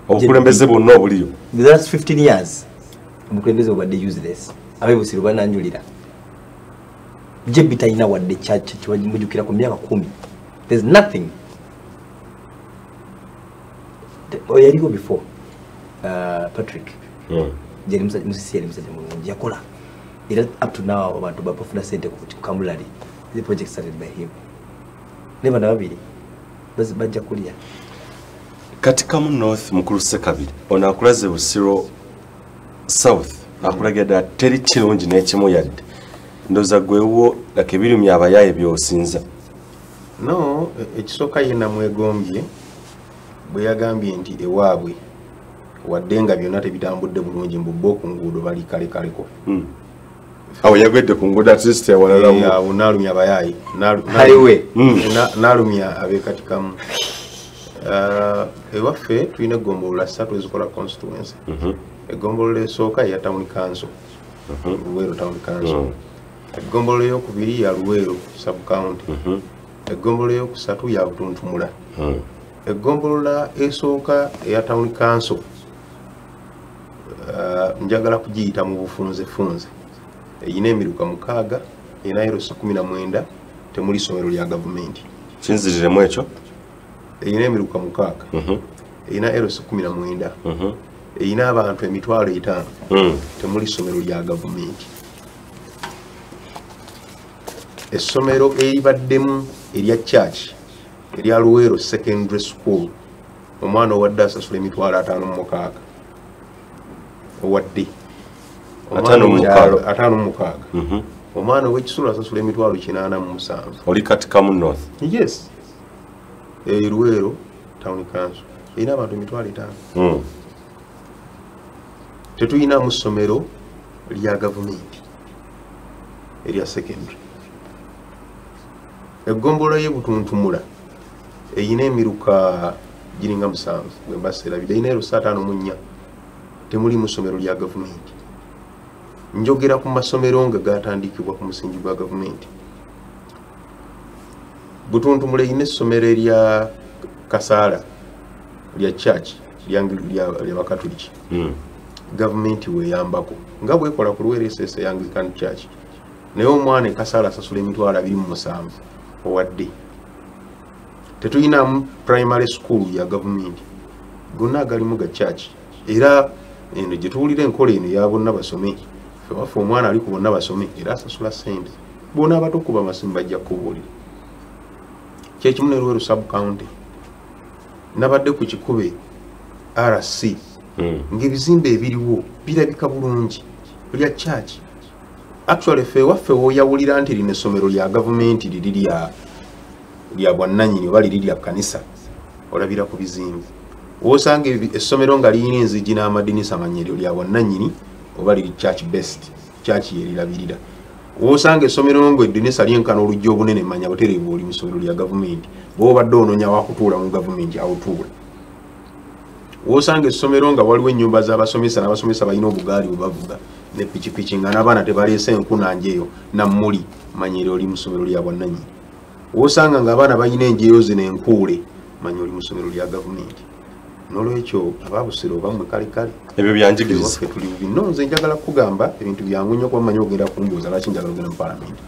S1: obukulembeze bwonna obuliyo.
S3: The last 15 years omukulembeze obadde useless abebusiru bananjulira je talina wadde kyamujukira ku myaka kumi. There's nothing. Oyo yaliwo before uh, patrick.
S1: Mm.
S3: yali musisi yali musajja mulungi yakola. Era up to now abantu bafuna sente kukamulali the project started by him. Ne bana babiri bajja kulya
S1: kati kamu north mukulu sekabiri ono akulaze busiro south akulagira ddala teri kirungi n'ekimu yadde ndooza gwewo laka ebirumya abayaaye byosinza
S2: no ekisooka ye namwegombye bwe yagambye nti ewaabwe wadde nga byonna tebitambudde bulungi mbubbe ku nguudo bali kalekaleko
S1: Mm. awo yagwedde ku nguudo atleast awalalamu
S2: awo naalumya abayaayi.
S1: Mm.
S2: na- naalumya abekatikamu ewaffe tulina egombolola ssatu ezikola constituency.
S1: Mhm.
S2: egombolola esooka eya town council. Luweero town council. Egombolola eyokubiri ya luweero sub county. Egombolola eyokusatu ya butuntumula egombolola esooka eya town council uh, njagala kugiyita mu bufunzefunze. Eyina emiruka mukaaga erina erosi kumi na mwenda temuli somero lya gavumenti.
S1: Kinziriremu ekyo
S2: eyina emiruka mukaaga
S1: Mhm.
S2: erina erosi kumi na mwenda
S1: Mhm.
S2: erina abantu emitwalo etaano
S1: Mm.
S2: temuli somero lya gavumenti essomero eribaddemu erya church erya luweero secondary school omwana owadde asasula emitwalo ataano mu mukaaga owadde
S1: Ataano mu mukaaga.
S2: ataano mu mukaaga
S1: Mhm.
S2: omwana ow'ekisulu asasula emitwalo kinaana mu musanvu
S1: oli katikamu north
S2: yes e luweero town council. Erina abantu emitwalo etaano.
S1: Mm.
S2: tetulinamu ssomero lya gavumenti erya secondary. Egombolola y'ebutuntumula eyina emiruka giringa musanvu bwembaseerabidde eyina erusa ataano mu nnya temuli mu ssomero lya gavumenti. Njogera ku masomero nga gatandikibwa ku musingi gwa gavumenti butuntumula eyina essomero erya kasaala lya church lya- lya- lyabakatuliki
S1: Mm.
S2: gavumenti weyambako nga bwekola ku lweresesa e anglican church. Naye omwana ekasaala asasula emitwalo abiri mu musanvu owadde. Tetulinamu primary school ya gavumenti. Gonna agalimu ga church. Era eno gyetuwulira enkola eno ya bonna basome. Fewaffe omwana ali ku bonna basome era asasula sente bona abatokuba amasimu bajja kubuulira kyekimu ne lweru sub county nabadde ku kikube rc
S1: Mm.
S2: ng'ebizimbe ebiriwo birabika bulungi lya church. Actually ffe waffe woyawulira nti lino essomero lya gavumenti liri lya lya bwannanyini oba liri lya kanisa olabira ku bizimbe. Wosanga ebi- essomero nga lirina enzigi n'amadinisa manya eryo lya bwannanyini oba liri church best church yerirabirira wosanga essomero ngo eddinisa lyenkana oluggi obunene manya butereevu oli mu ssomero lya gavumenti. Bwoba obadde onoonya wakutuula mu gavumenti awutuula wosanga essomero nga waliwo ennyumba z'abasomesa n'abasomesa balina obugaali bwe bavuga. Ne pikipiki nga n'abaana tebaleese enkunanja eyo nammuli manyire oli mu ssomero lya bwannanyini. Wosanga ng'abaana balina enjeyo zino enkuule manya oli mu ssomero lya gavumenti n'olwekyo ababusire obammwe kale kale
S1: ebyo byanjigiriza.
S2: Ewaffe tuli bubi. No nze njagala kugamba ebintu byangu nnyo kuba manyi ogenda kumbuuza lwaki njagala ogenda mu palamenti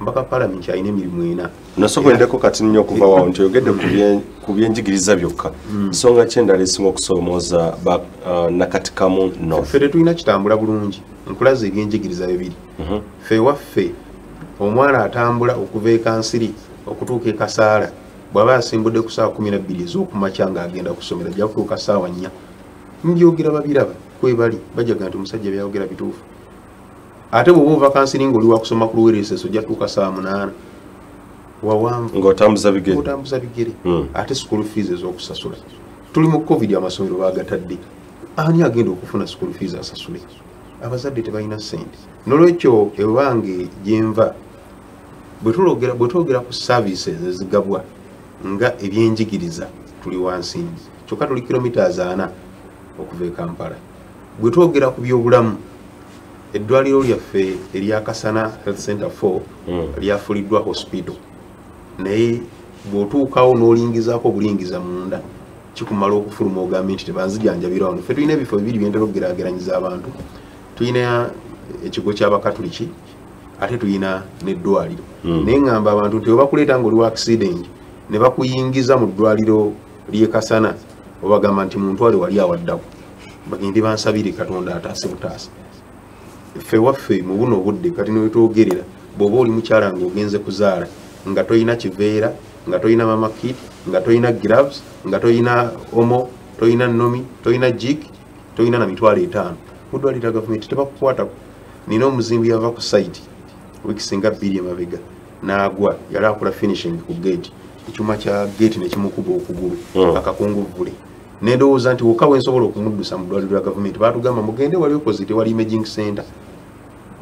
S2: mpaka palamenti alina emirimu ena.
S1: Nasoboleddeko kati nnyo okuva wawo nti oyogedde ku bye- ku byenjigiriza byokka. Nsonga ki endala esinga okusoomooza uh, nakatikamu north.
S2: Ffe tetulina kitambula bulungi nkulaza ebyenjigiriza bibiri. Ffe waffe omwana atambula okuva ekansiri okutuuka ekasaala bw'aba asimbudde ku saawa kumi nabbiri ez'okumakya ng'agenda kusomera ajja kutuuka saawa nnya mbyogera babiraba kwebali bajaga nti omusajja byayogera bituufu. Ate bw'oba ova kansiri ng'oli wakusoma ku luwereseso ojja tuuka saawa munaana wawanvu
S1: ng'otambuza bigere.
S2: Otambuza bigere.
S1: Mm.
S2: ate school fees ez'okusasula. Tuli mu covid amasomero bagatadde ani agenda okufuna school fees asasule? Abazadde tebalina sente nolwekyo ewange gyenva bwe twogera ku services ezigabwa nga ebyenjigiriza tuli wansi. Nnyo kyokka tuli kilomitas ana okuva e kampala. Bwe twogera ku byobulamu eddwaliro lyaffe eryakasana health center 4
S1: Mm.
S2: lyafuliddwa hospital. Naye bw'otuukawo n'olingizaako obulingiza munda kikumala okufuluma ogambe nti tebanzijanjabira wano. Ffe tulina ebifo bibiri byentera okugerageranyiza abantu. Tulina ekigo ky'abakatuliki ate tulina n'eddwaliro.
S1: Mm.
S2: naye ŋŋamba abantu nti oba kuleeta nga oli wa accident ne bakuyingiza mu ddwaliro ly'ekasana obagamba nti muntwale wali awaddako. Bagende bansabire katonda ataase butaasa. Ffe waffe mu buno obudde kati newetwogerera bw'oba oli mukyala ng'ogenze kuzaala nga toyina kiveera nga toyina mama kit nga toyina gloves nga toyina omo toyina nomi toyina jik toyina na mitwalo etaano. Mudwalira gavumenti tebakukwatako. Nina omuzimbi yava ku site wikisinga bbiri emabega n'agwa yali akola finishing ku gate ekyuma kya gate nekimukuba okugulu
S1: Mm.
S2: akakunguvule nendowooza nti wokka wensobola okumuddusa mu ddwaliro lya gavumenti batugamba mugende wali opposite wali imaging center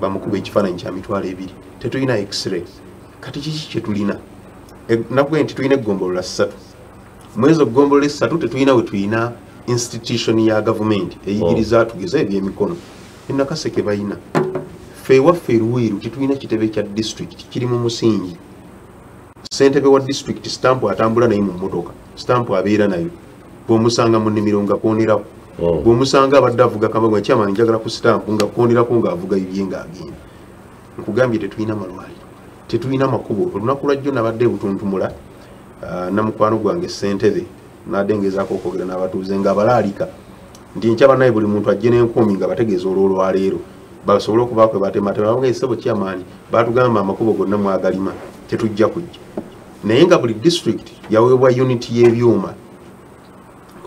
S2: bamukuba ekifaananyi kya mitwalo ebiri. Tetulina x-ray. Kati kiki kyetulina nakugee nti tulina egombolola ssatu mu ezo gombolola essatu tetulina we tulina institution ya gavumenti eyigiriza tugeze ebyemikono. Enakaseke balina fe ewaffe eruweeru tetulina kitebe kya district kiri mu musingi ssentebe wa district stampu atambula naye mu mmotoka. Stampu abeera nayo. Bwomusanga mu nnimiro nga koonerawo
S1: Oh.
S2: bwomusanga abadde avuga kamagwa kyamaani njagala ku stampu nga koonerako ng'avuga bibye ng'agenda. Nkugambye tetulina malwaliro. Tetulina makubo. Olunaku lwajjo nabadde butuntumula ah, namukwano gwange sentebe nadengezaako okwogera n'abatuuze nga abalaalika nti nkyaba naye buli muntu ajje n'enkuumi nga bategeeza olwolwaleero. Basobole okubaako batematemaa esebo kyamaani batugamba amakubo gonna mwagalima tetujja kujja. Naye nga buli district yaweebwa uniti y'ebyuma.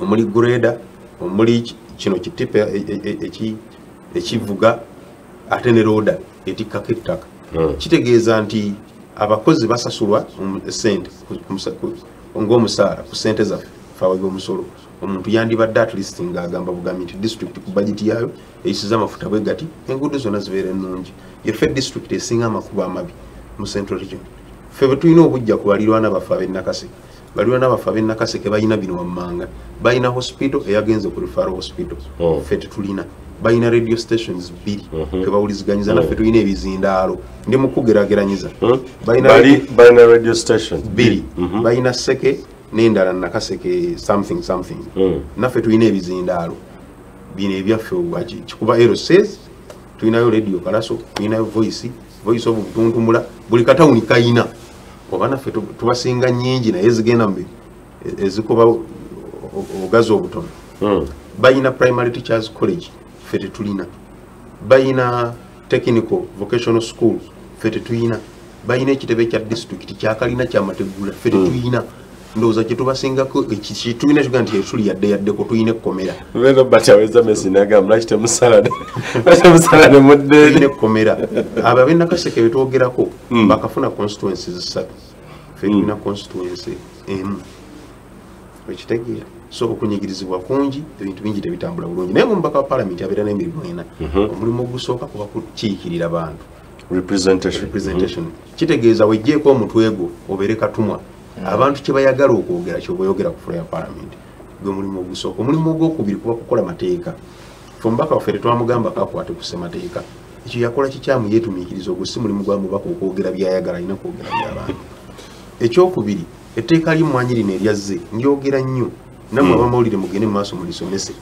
S2: Omuli greda omuli ki- kino kitipa e- e- e- eki- ekivuga ate ne roda etikkako ettaka.
S1: Mm.
S2: kitegeeza nti abakozi basasulwa sente ku- ku sente zaffe fawaga omusolo omuntu yandibadde at least ng'agamba bugambi nti district ku bagiti yaayo eyisiza amafuta bwe gati enguudo zonna zibeera ennungi yeffe district esinga amakubo amabi mu central region ffe bwe tulina obujja ku balirwana baffe ab'ennakaseke balirwana baffe ab'ennakaseke balina bino wammanga. Balina hospital eyagenze ku referral hospital.
S1: Oh.
S2: ffe tetulina. Balina radio stations bbiri.
S1: Mhm.
S2: twebawuliziganyiza naffe tulina ebizindaalo. Ndi mu kugerageranyiza
S1: Hmm?
S2: Balina
S1: Bali-
S2: radio-
S1: station
S2: bbiri.
S1: Mhm.
S2: balina seke n'endala nakaseke something something.
S1: Mm.
S2: naffe tulina ebizindaalo. Bino ebyaffe kikuba eroses tulinayo radio kalaso tulinayo voice voice of butuntumula. Buli katawuni kayina oba naffe tu- tubasinga nyingi naye zigenda e- o- obugazi obutono.
S1: Mm.
S2: bayina primary teachers college ffe tetulina. Bayina technical vocational school ffe tetuyina. Bayina ekitebe kya district kyakalina kyamategula ffe tetuyina ndowooza kyetubasingako kitulina kiga nti etuli yadde yaddeko tuyina ekkomera
S1: bati aweza mesi nagamba lwaki temusala lwaki temusala ne
S2: tulina
S1: muddeeri
S2: ekkomera abo abenakaseke betwogerako
S1: Mm.
S2: bakafuna constituency zisatu ffe tulina constituency emu. Ekitegeera so okunyigirizibwa kungi ebintu bingi tebitambula bulungi. Naye ngaomubaka wa palamenti abeera n'emirimu ena.
S1: Mhm.
S2: omulimu ogusooka kuba kukiikirira bantu.
S1: Representation.
S2: Representation. Kitegeeza wejjeeko omutwe gwo obeere katumwa abantu kyebayagala okwogera kyobayogera ku fula ya palamenti gwe mulimu ogusooka omulimu ogwokubiri kuba kukola mateeka. Fe omubaka waffe tetwamugamba kakwate ku ssemateeka ekyo yakola kikyamu yeetumiikiriza ogwo si mulimu gwa mubaka okwogera byayagala alina kwogera byabantu. Ekyokubiri etteeka lyemmwanyi lino eryazze ndyogera nnyo. Nammwe abamawulire mugende mu maaso mulisomese.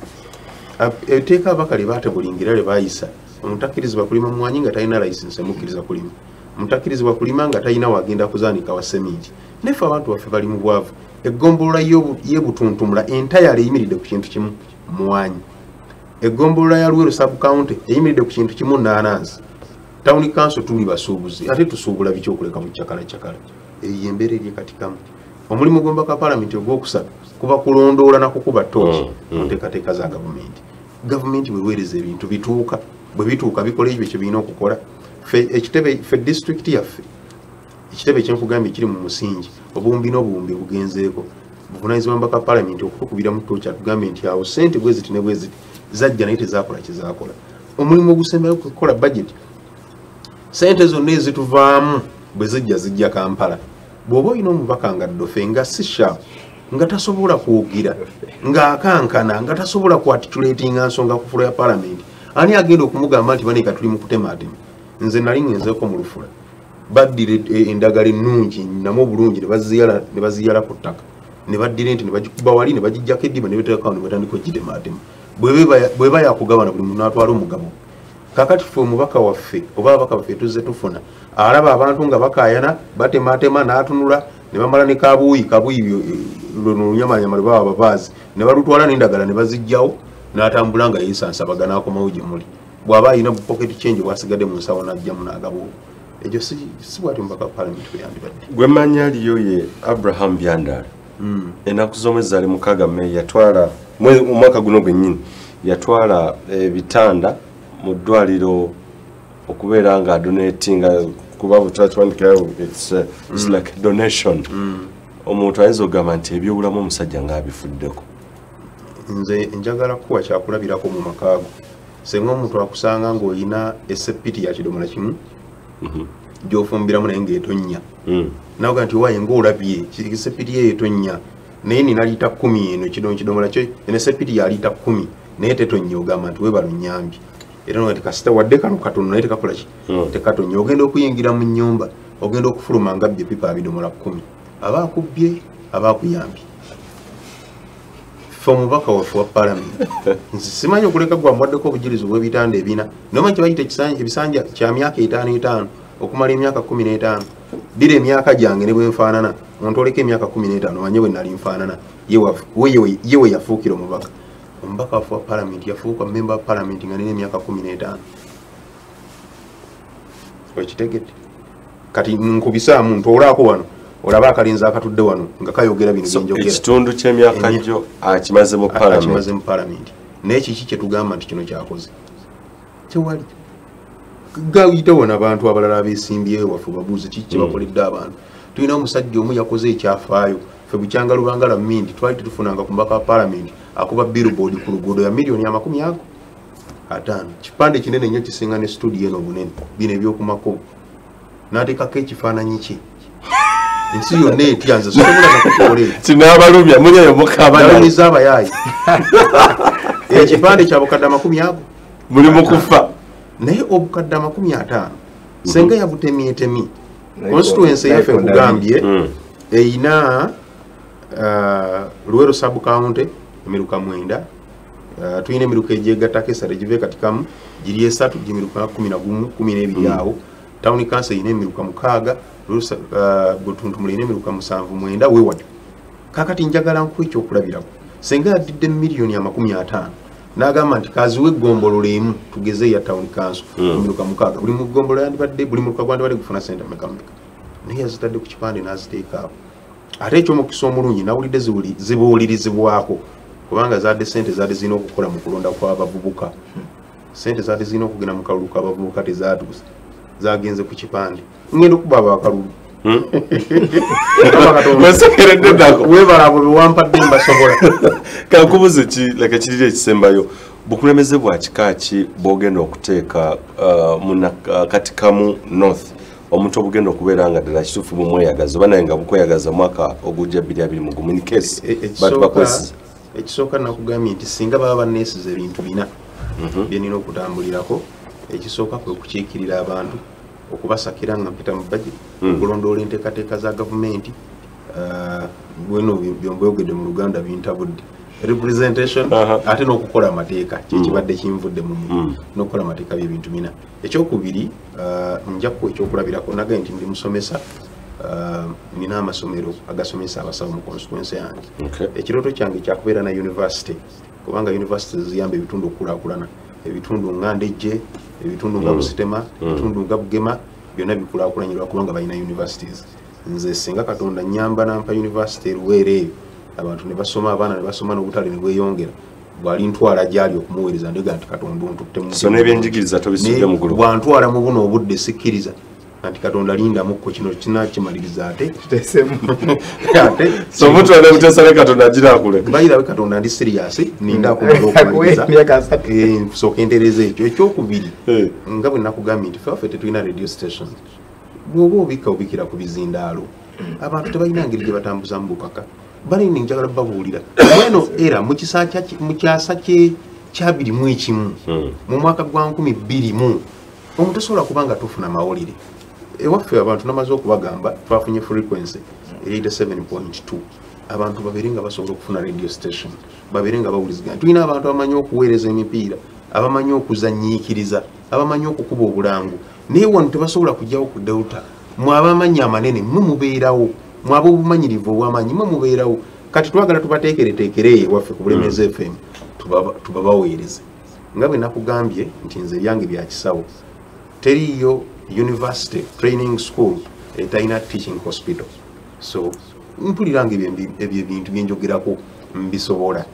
S2: Etteeka abaka lye baatebulingira lye baayisa omuntu akkirizibwa kulima mwanyi nga talina layisinsi emukkiriza kulima omuntu akkirizibwa kulima nga talina wagenda kuzaanika wa seminti nefe abantu baffe bali mu bwavu. Eggombolola y'ebutuntumula entayala eyimiridde ku kintu kimu mwanyi. Eggombolola ya lweru sabcounty eyimiridde ku kintu kimu naanansi tawuni kanso tuli basuubuzi ate tusuubula biki okuleka mu kyakala kyakala. Eyo yembeera eri ekatikamu omulimu gw'omubaka wa palamenti ogwokusatu kuba kulondoola nakukuba tooki
S1: Mm, mm.
S2: mu nteekateeka za gavumenti. Gavumenti bweweereza ebintu bituuka bwe bituuka bikola ebyo kyebirina okukola. Ffe ekitebe ffe disitulikiti yaffe ekitebe kyenkugambye kiri mu musingi obuwumbi n'obuwumbi bugenzeeko. Buvunanyizibwa mubaka palamenti okutukubira mu tooki atugambye nti awo sente bweziti ne bweziti zajja naye tezakola kyezakola omulimu ogusembayo kukola budget sente zonna ezituvaamu bwe zijja zijja kampala. Bw'oba olina omubaka nga ddofe nga si sharp nga tasobola kwogera ng'akankana nga tasobola kuarticulatinga nsonga ku fula ya palamenti ani agenda okumugamba nti baneeka tuli mu kutematema nze nali ngenzeeko mu lufula. Baddira e- endagala ennungi namu obulungi ne baziyala- ku ttaka. Ne baddira nti ne bagikuba wali ne bagijjako eddiba ne beteekawo ne batandika okugitematema bweba yakugabana buli muntu n'atwala omugabo. Kakati ffe omubaka waffe oba ababaka baffe tuzze tufuna alaba abantu nga bakayana batematema n'atunula ne bamala ne kabuuyi kabuuyi luno lunyamanyama lwe baba babaazi ne balutwala n'endagala ne bazijjawo n'atambula nga yeesansabaga n'akomawo gye muli bw'aba alina pocket change bwasigadde mu nsawo n'ajjamu n'agabuulo ekyo si omubaka wa palamenti bwe yandibadde.
S1: Gwe mannya aliyo ye abraham byandala ennaku z'omwezi zaali mukaaga meyi yatwala mwe- mu mwaka guno gwennyini yatwala ebitanda mu ddwaliro okubeera nga adonatinga kuba bwetwatwandikirawo its uh, its like donation. Omuntu ayinza okugamba nti ebyobulamu omusajja ngaabifuddeko
S2: nze njagala kuwa kyakulabirako mu makaago senga omuntu akusanga ng'olina esepiti ya kidomola kimu gyofumbiramu naye ng'etonnya.
S1: Mm.
S2: naga nti waye ngaolabye esepiti eyo etonnya naye nina liita kumi eno kino kidomola kyo ene sepiti ya liita kumi naye tetonnya ogamba nti webalo nyambi era nga tekasita wadde kano katono naye tekakola ki?
S1: Mm.
S2: tekatonnya. Ogenda okuyingira mu nyumba ogenda okufuluma nga bye pipa bidomola kumi aba akubbye aba akuyambye fe omubaka waffe wa palamenti nze simanyi okuleka gwa mwaddeko obujulizi bw'ebitanda ebina. Nomanyi kibayita ekisanja- ebisanja kya myaka etaano etaano okumala emyaka kumi n'etaano. Dira emyaka gyange ne bwenfaanana ontoleka emyaka kumi n'etaano manye bwe nali nfaanana. Ye we- yafuukira omubaka. Omubaka waffe wa palamenti yafuuka memba wa palamenti nga nina emyaka kumi n'etaano. Okitegedde. Kati nkubisaamu ntoolaako wano olabe akalinzi akatudde wano nga kayogera bino byenjogera.
S1: ekitundu ky'emyaka
S2: Emya-
S1: gyo akimaze mu palamenti
S2: mu palamenti naye kiki kyetugamba nti kino kyakoze? Tewali. Gayite wona abantu abalala abesimbyewo waffe babuuze kiki kyebakoledde abantu. Tulina omusajja omu yakoze ekyafaayo fe bukyanga lubangala mindi twali tetufunanga ku mbaka wa palamenti akuba billboard ku luguudo ya miliyoni amakumi ago ataano. Kipande kinene nnyo kisinga ne studio eno bunene bino ebyokumako. N'ateekako ekifaananyi kye ensi yonna etya nze sobola nakukolera
S1: kinaabalumya mulyeyo mukabana
S2: abalumiza abayaayi ekipande kya bukadde amakumi ago.
S1: Muli mu kufa.
S2: Naye obukadde amakumi ataano senga yabutemyetemi constituency
S3: ko-
S2: yaffe kugambye
S1: Mm.
S2: eyina uh, luwero sabukawunte emiruka mwenda. Uh, tulina emiruka egyegattako esatu egive katikamu giri esatu gimiruka kumi na gumu kumi n'ebiri awo tawuni kansa erina emiruka mukaaga Lusa- uh, butuntumula erina emiruka musanvu mwenda weewatyo kakati njagala nkuwa ekyokulabirako senga yaddidde miliyoni amakumi ataano. N'agamba nti kaziwe eggombolola emu tugeze eya tawuni kanso
S1: Mm.
S2: emiruka mukaaga. Buli mugombolola yandibadde buli muruka gwandibadde gufuna sente mekameka naye yazitadde ku kipande n'aziteeka awo ate ekyomukisa omulungi nawulidde zibuulirizibwako kubanga zadde sente zadde zirina okukola mu kulonda kw'abavubuka. Sente zadde zirina okugenda mu kalulu k'abavubuka tezatuuse zagenze ku kipande. Ngenda okuba abakalulu
S1: wesekeredde nako
S2: webala abo bewampadde mbasobola.
S1: Kankubuze ki leka kiriri ekisembayo. Bukulembeze bwa kika ki bwogenda okuteeka uh, mu na- uh, north? Omuntu obugenda okubeera nga ddala kituufu bumweyagaza oba naye nga bukweyagaza mwaka ogujja 2021 in case.
S2: E-
S1: bantu bakwesiza
S2: ekisooka nakugambye nti singa baba baneesiza ebintu bina byenina okutambulirako ekisooka kwe kukiikirira abantu okubasakira nga mpita mu budget
S1: Mm.
S2: okulondoola enteekateeka za gavumenti bweno byombyogedde mu luganda bintabudde representation ate n'okukola amateeka kyekibadde kinvudde mu
S1: Mm.
S2: n'okukola amateeka byebintu bina. Ekyokubiri ah, njaku ekyokulabirako nagaye nti ndi musomesa ah, nina amasomero agasomesa abasawo mu constituency yange. Ekirooto kyange kyakubeera na university kubanga university ziyamba ebitundu okukulaakulana. Ebitundu nga ndejje ebitundu nga
S1: Mm.
S2: busitema
S1: Mm.
S2: ebitundu nga bugema byonna bikulaakulanyirwa kubanga balina universities nze singa katonda nyamba nampa university eruweera eyo abantu ne basoma abaana ne basoma n'obutale ne bweyongera bwali ntwala gyali okumuweereza ndega nti katonda ontutte mu
S1: so n'ebyenjigiriza tobisudde mu gulu
S2: bwantwala mu buno obudde sikkiriza nti katonda lindamukko kino kinakimaliriza ate?
S3: Tutesemu.
S2: ate?
S1: So omuntu ane butesale katonda agirakuleka
S2: bayirabe katonda ndi serious nindaako
S3: Akuwe emyaka asatu.
S2: nsooka entereza ekyo. Ekyokubiri
S1: Eh.
S2: nga bwe nakugambye nti feffe tetulina radio station bw'oba obikka obikira ku bizindaalo abantu tebalina ngeri gye batambuza mu bukaka balini njagala babuulira. Mweno era mu kisa kya- mu kyasa kye kyabirimu ekimu
S1: Mm.
S2: mu mwaka gwa nkumi bbiri mu omuntu tosobola kuba nga tufuna mawulire ewaffe abantu namaze okubagamba twafunye frequency e 87.2 abantu babeere nga basobola okufuna radio station babeere nga bawulizigana tulina abantu abamanyi okuweereza emipiira abamanyi okuzanyiikiriza abamanyi okukuba obulangu. Naye wano tebasobola kujjawo ku delta mwe abamanyi amanene mwe mubeerawo. Mwe ab'obumanyirivu obw'amaanyi mwe mubeerawo. Kati twagala tubateekereteekere ewaffe ku bulemezi fm tubaba- tubabaweereze. Nga bwe nakugambye nti nze ebyange bya kisawo teriyo university training school etalina teaching hospital. So mpuliranga ebyo ebintu byenjogerako mbisobola.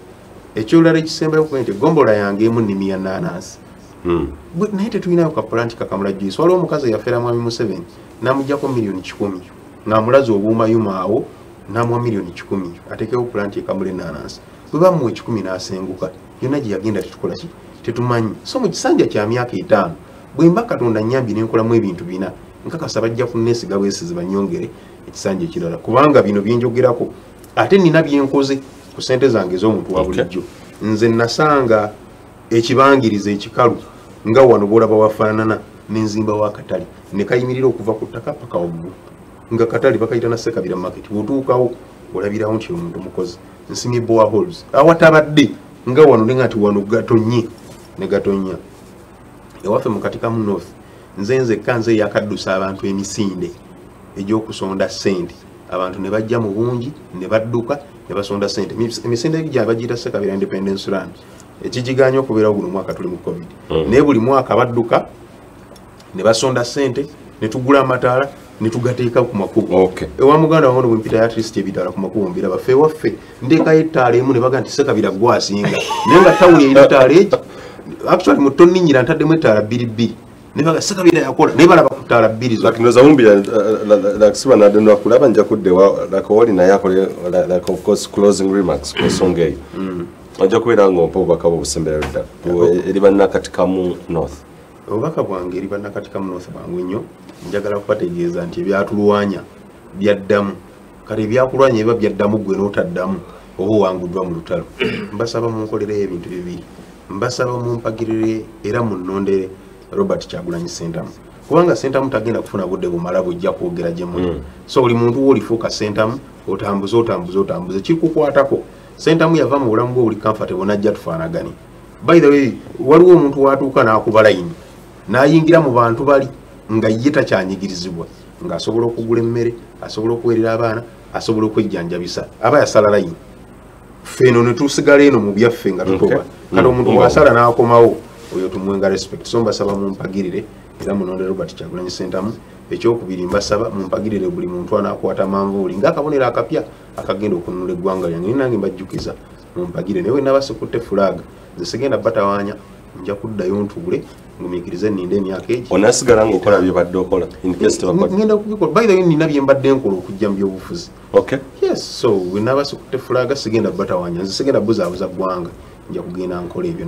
S2: Ekyolala ekisembayo kuba nti egombola yange emu nnimi ya nanansi
S1: Mm.
S2: Bwe- naye tetulinayo kapulanti kakamula juice waliwo omukazi eyafeera mwami museveni namugjako miliyoni kikumi. Ng'amulaze obuumayuma awo namuwa miliyoni kikumi. Atekewo pulanti ekamula enanansi bwe bamuwa ekikumi n'asenguka yonna gye yagenda tetukola ki? Tetumanyi. So mu kisanja kya myaka etaano bwe mba katonda nyambi nenkolamu ebintu bina nkakasa bajja kunneesiga bwesizi banyongere ekisanja ekirala kubanga bino byenjogerako ate nina byenkoze ku sente zange ez'omuntu wa bulijjo. Nze nasanga ekibangiriza ekikalu nga wano bwolaba wafaanana nenzimbawo akatale ne kayimirira okuva ku ttaka paka waggulu nga katale bakayita na sekabira market bwotuukawo olabirawo nti omuntu mukozi. Nsimye boaholes awatabadde nga wano nenga nti wano gatonye ne gatonya ewaffe mu katikamu north nze nzekka nze yakaddusa abantu emisinde egy'okusonda sente abantu ne bajja mu bungi ne badduka ne basonda sente Emis- emisinde gya bagiyita sekabira independence land ekigiganya okubeerawo guno mwaka tuli mu covid.
S1: Mm.
S2: naye buli mwaka badduka ne basonda sente ne tugula amataala ne tugateeka ku makubo. Ewa muganda wange bwempita ya trist ebitaala ku makubo mbiraba ffe ewaffe nteekayo ettaala emu ne baga nti sekabira gwasinga naye nga tawuni erina ettaala egi actually mu tonninyira ntaddemu ettaala bbiri bbiri? Ne baga sekabira yakola. Naye balaba ku ttaala bbiri zo.
S1: Like ndoza wumbira lakusiba nadeno kulaba nja kuddewa like wali naye akole like of course closing remarks ku nsonga eyo ojja kubeera nga ompa obubaka bwe busembera ddala Bu- eri bannakatikamu north.
S2: Obubaka bwange eri bannakatika mu north bwangu nnyo njagala kubategeeza nti ebyatulwanya byaddamu. Kale ebyakulwanya biba byaddamu gwe n'otaddamu oba owanguddwa mu lutalo. Mbasaba munkolereyo ebintu bibiri mbasaba mumpagirire era munnondere robert kyagulanyi sentamu. Kubanga sentamu tagenda kufuna budde bumala bujja kwogera gye muli.
S1: Mm.
S2: so buli muntu woolifuuka sentamu otambuze otambuze otambuze kikukwatako. Sentamu yava mu bulamu bwe buli comfortable najja tufaanagane. By the way waliwo omuntu watuuka n'akuba layini n'ayingira mu bantu bali nga ye takyanyigirizibwa ng'asobola okugula emmere asobola okuweerera abaana asobola okwejjanjabisa aba yasala layini ffe eno ne tusigala eno mu byaffe nga tutoba kale omuntu
S1: Mm.
S2: bw'asala n'akomawo oyo tumwenga respect. So mbasaba mumpagirire era munonde robert kyagulanyi sentamu ekyokubiri mbasaba mumpagirire buli muntu anaakwata manvuuli ngaakabonero akapya akagenda okununula eggwanga lyange. Nange mbajjukiza mumpagire naye wenaba sekutte fulaga nze sigenda batawaanya nja kuddayo ntuule ngumiikirize nninde emyaka egi
S1: onasigala ngaokola byebadde okola
S2: ngenda kubikola. By the way nina byembadde nkola okujja mu byobufuzi.
S1: Okay
S2: yes so wenaba sekutte fulaga sigenda batawaanya nze sigenda buzaabuza ggwanga nja kugenda nkola ebyo.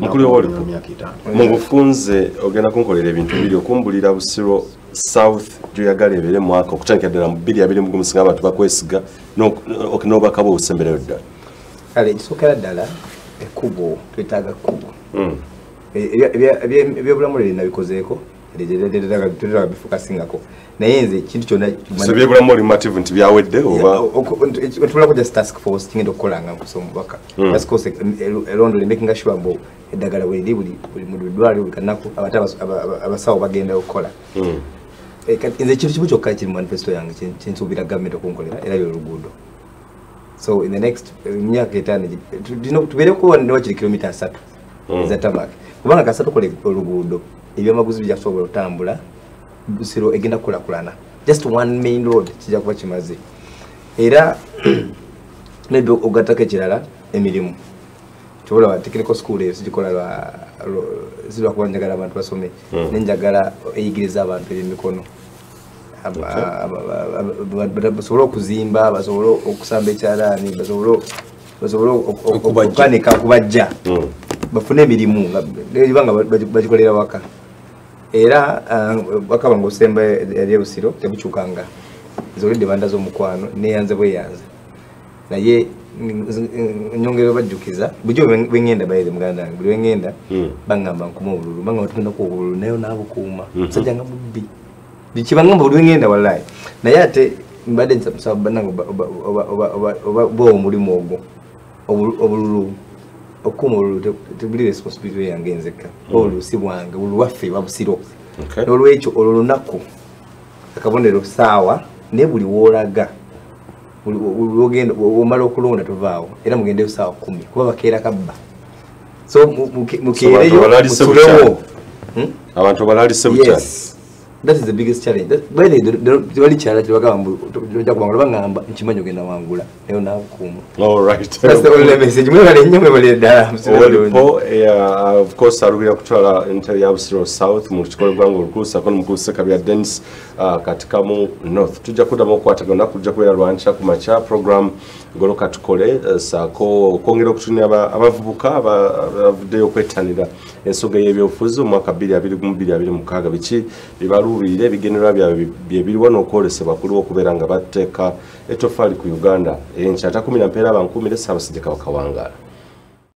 S2: Myaka etaano.
S1: Mu bufunze ogenda kunkolera ebintu biri okumbulira busiro south gyoyagala ebeere mwaka okutandikira ddala mu bbiri abiri mugumu singa abantu bakwesiga n'ok- ok, n'obubaka bwe busemberayo ddala.
S3: Kale ekisookera ddala ekkubo twetaaga kkubo
S1: Mm.
S3: Ebya- ebya- ebya- ebyobulamu lero nabikozeeko teteraga bifokasingako naye nze ekintu kyonna
S1: so byebulamu oli mative nti byawedde oba
S3: tubulako just task force kigenda okukolanga nkusa omubaka
S1: Mm.
S3: task force eh, elondole making sure mbu eddagala bweriri buli buli mu ddwaliro buli kanaku abate abas- aba- aba- abasawo bagenda okukola
S1: Mm.
S3: Eh, nze ekintu kimu kyokka kiri manifesto yange kye- kyensuubira gavumenti okunkolera era lyoluguudo so in the next eh, myaka etaano tubeereko newa kiri kilomita asatu
S1: Mm.
S3: eza tamaki kubanga kasa tukola oluguudo ebyamaguzi byasobola otambula busiro egenda kukulakulana. Just one main road kijja kuba kimaze. Era maybe ogattako ekirala emirimu. Kyobalaba technical school eyo sigikola lwakuba njagala abantu basome.
S1: Mm.
S3: nenjagala eyigiriza abantu ebyemikono. Basobole okuzimba basobole okusamba ekyalaani basobole okukanika okubajja.
S1: Mm.
S3: Bafune emirimu nga- nebanga bagi- bagikolera waka era ah, wakaba nga osemba eri ebusiro tebukyukanga zolidde banda z'omukwano neyanze bweyanze naye mm, nyongera bajjukiza bujo bwengenda bayire muganda wange buli wengenda
S1: Mm.
S3: baŋŋamba nkuma obululu banga batugenda ku obululu naye naabukuuma
S1: Mhm.
S3: musajja nga mubbi kibaŋŋamba buli wengenda wallahi naye ate mbadde nsaba bannange oba- oba- oba- oba- oba- oba bwa omulimu ogwo Obulu- obululu okukuuma obululu te- tebuli responsibility yange nzekka. Obululu si bwange obululu waffe wabusiro
S1: Okay.
S3: n'olwekyo olwo lunaku akabonero saawa naye buli woolaga omala okulonda tovaawo era mugendeyo saawa kumi kuba bakeera kabba. So mu- muke- mukeereyo musulewo
S1: bukya. abantu balalise bukyali
S3: yes that is the biggest challenge. By the way, the- the- tewali kyala tebagamba mbu ojja kubangula bagamba nkimanyi ogenda wangula. Naye naakuuma
S1: Alright.
S3: That's the only message. Mwebale nnyo mwebale ddala
S1: olipo of course alubira kutwala entebe ya busiro south mu kikolo gwanga olukulusako nomukulu sekabya denis uh, katika mu north. Tujja kuddamu okukwatagana olunaku lujja kubeera lwankya ku makya program goloka tukole eh, saako okwongera okutunia aba- abavubuka aba- abavuddeyo okwettanira ensonga y'ebyobufuzi omwaka 2026 biki? Bibaluubirire ebigendererwa byabwe byebiriwo n'okwolesebwa kuliwo okubeera nga bateeka etofaali ku uganda. Enkya ta 10 mpeera abankumire saabasajja kabaka wangaala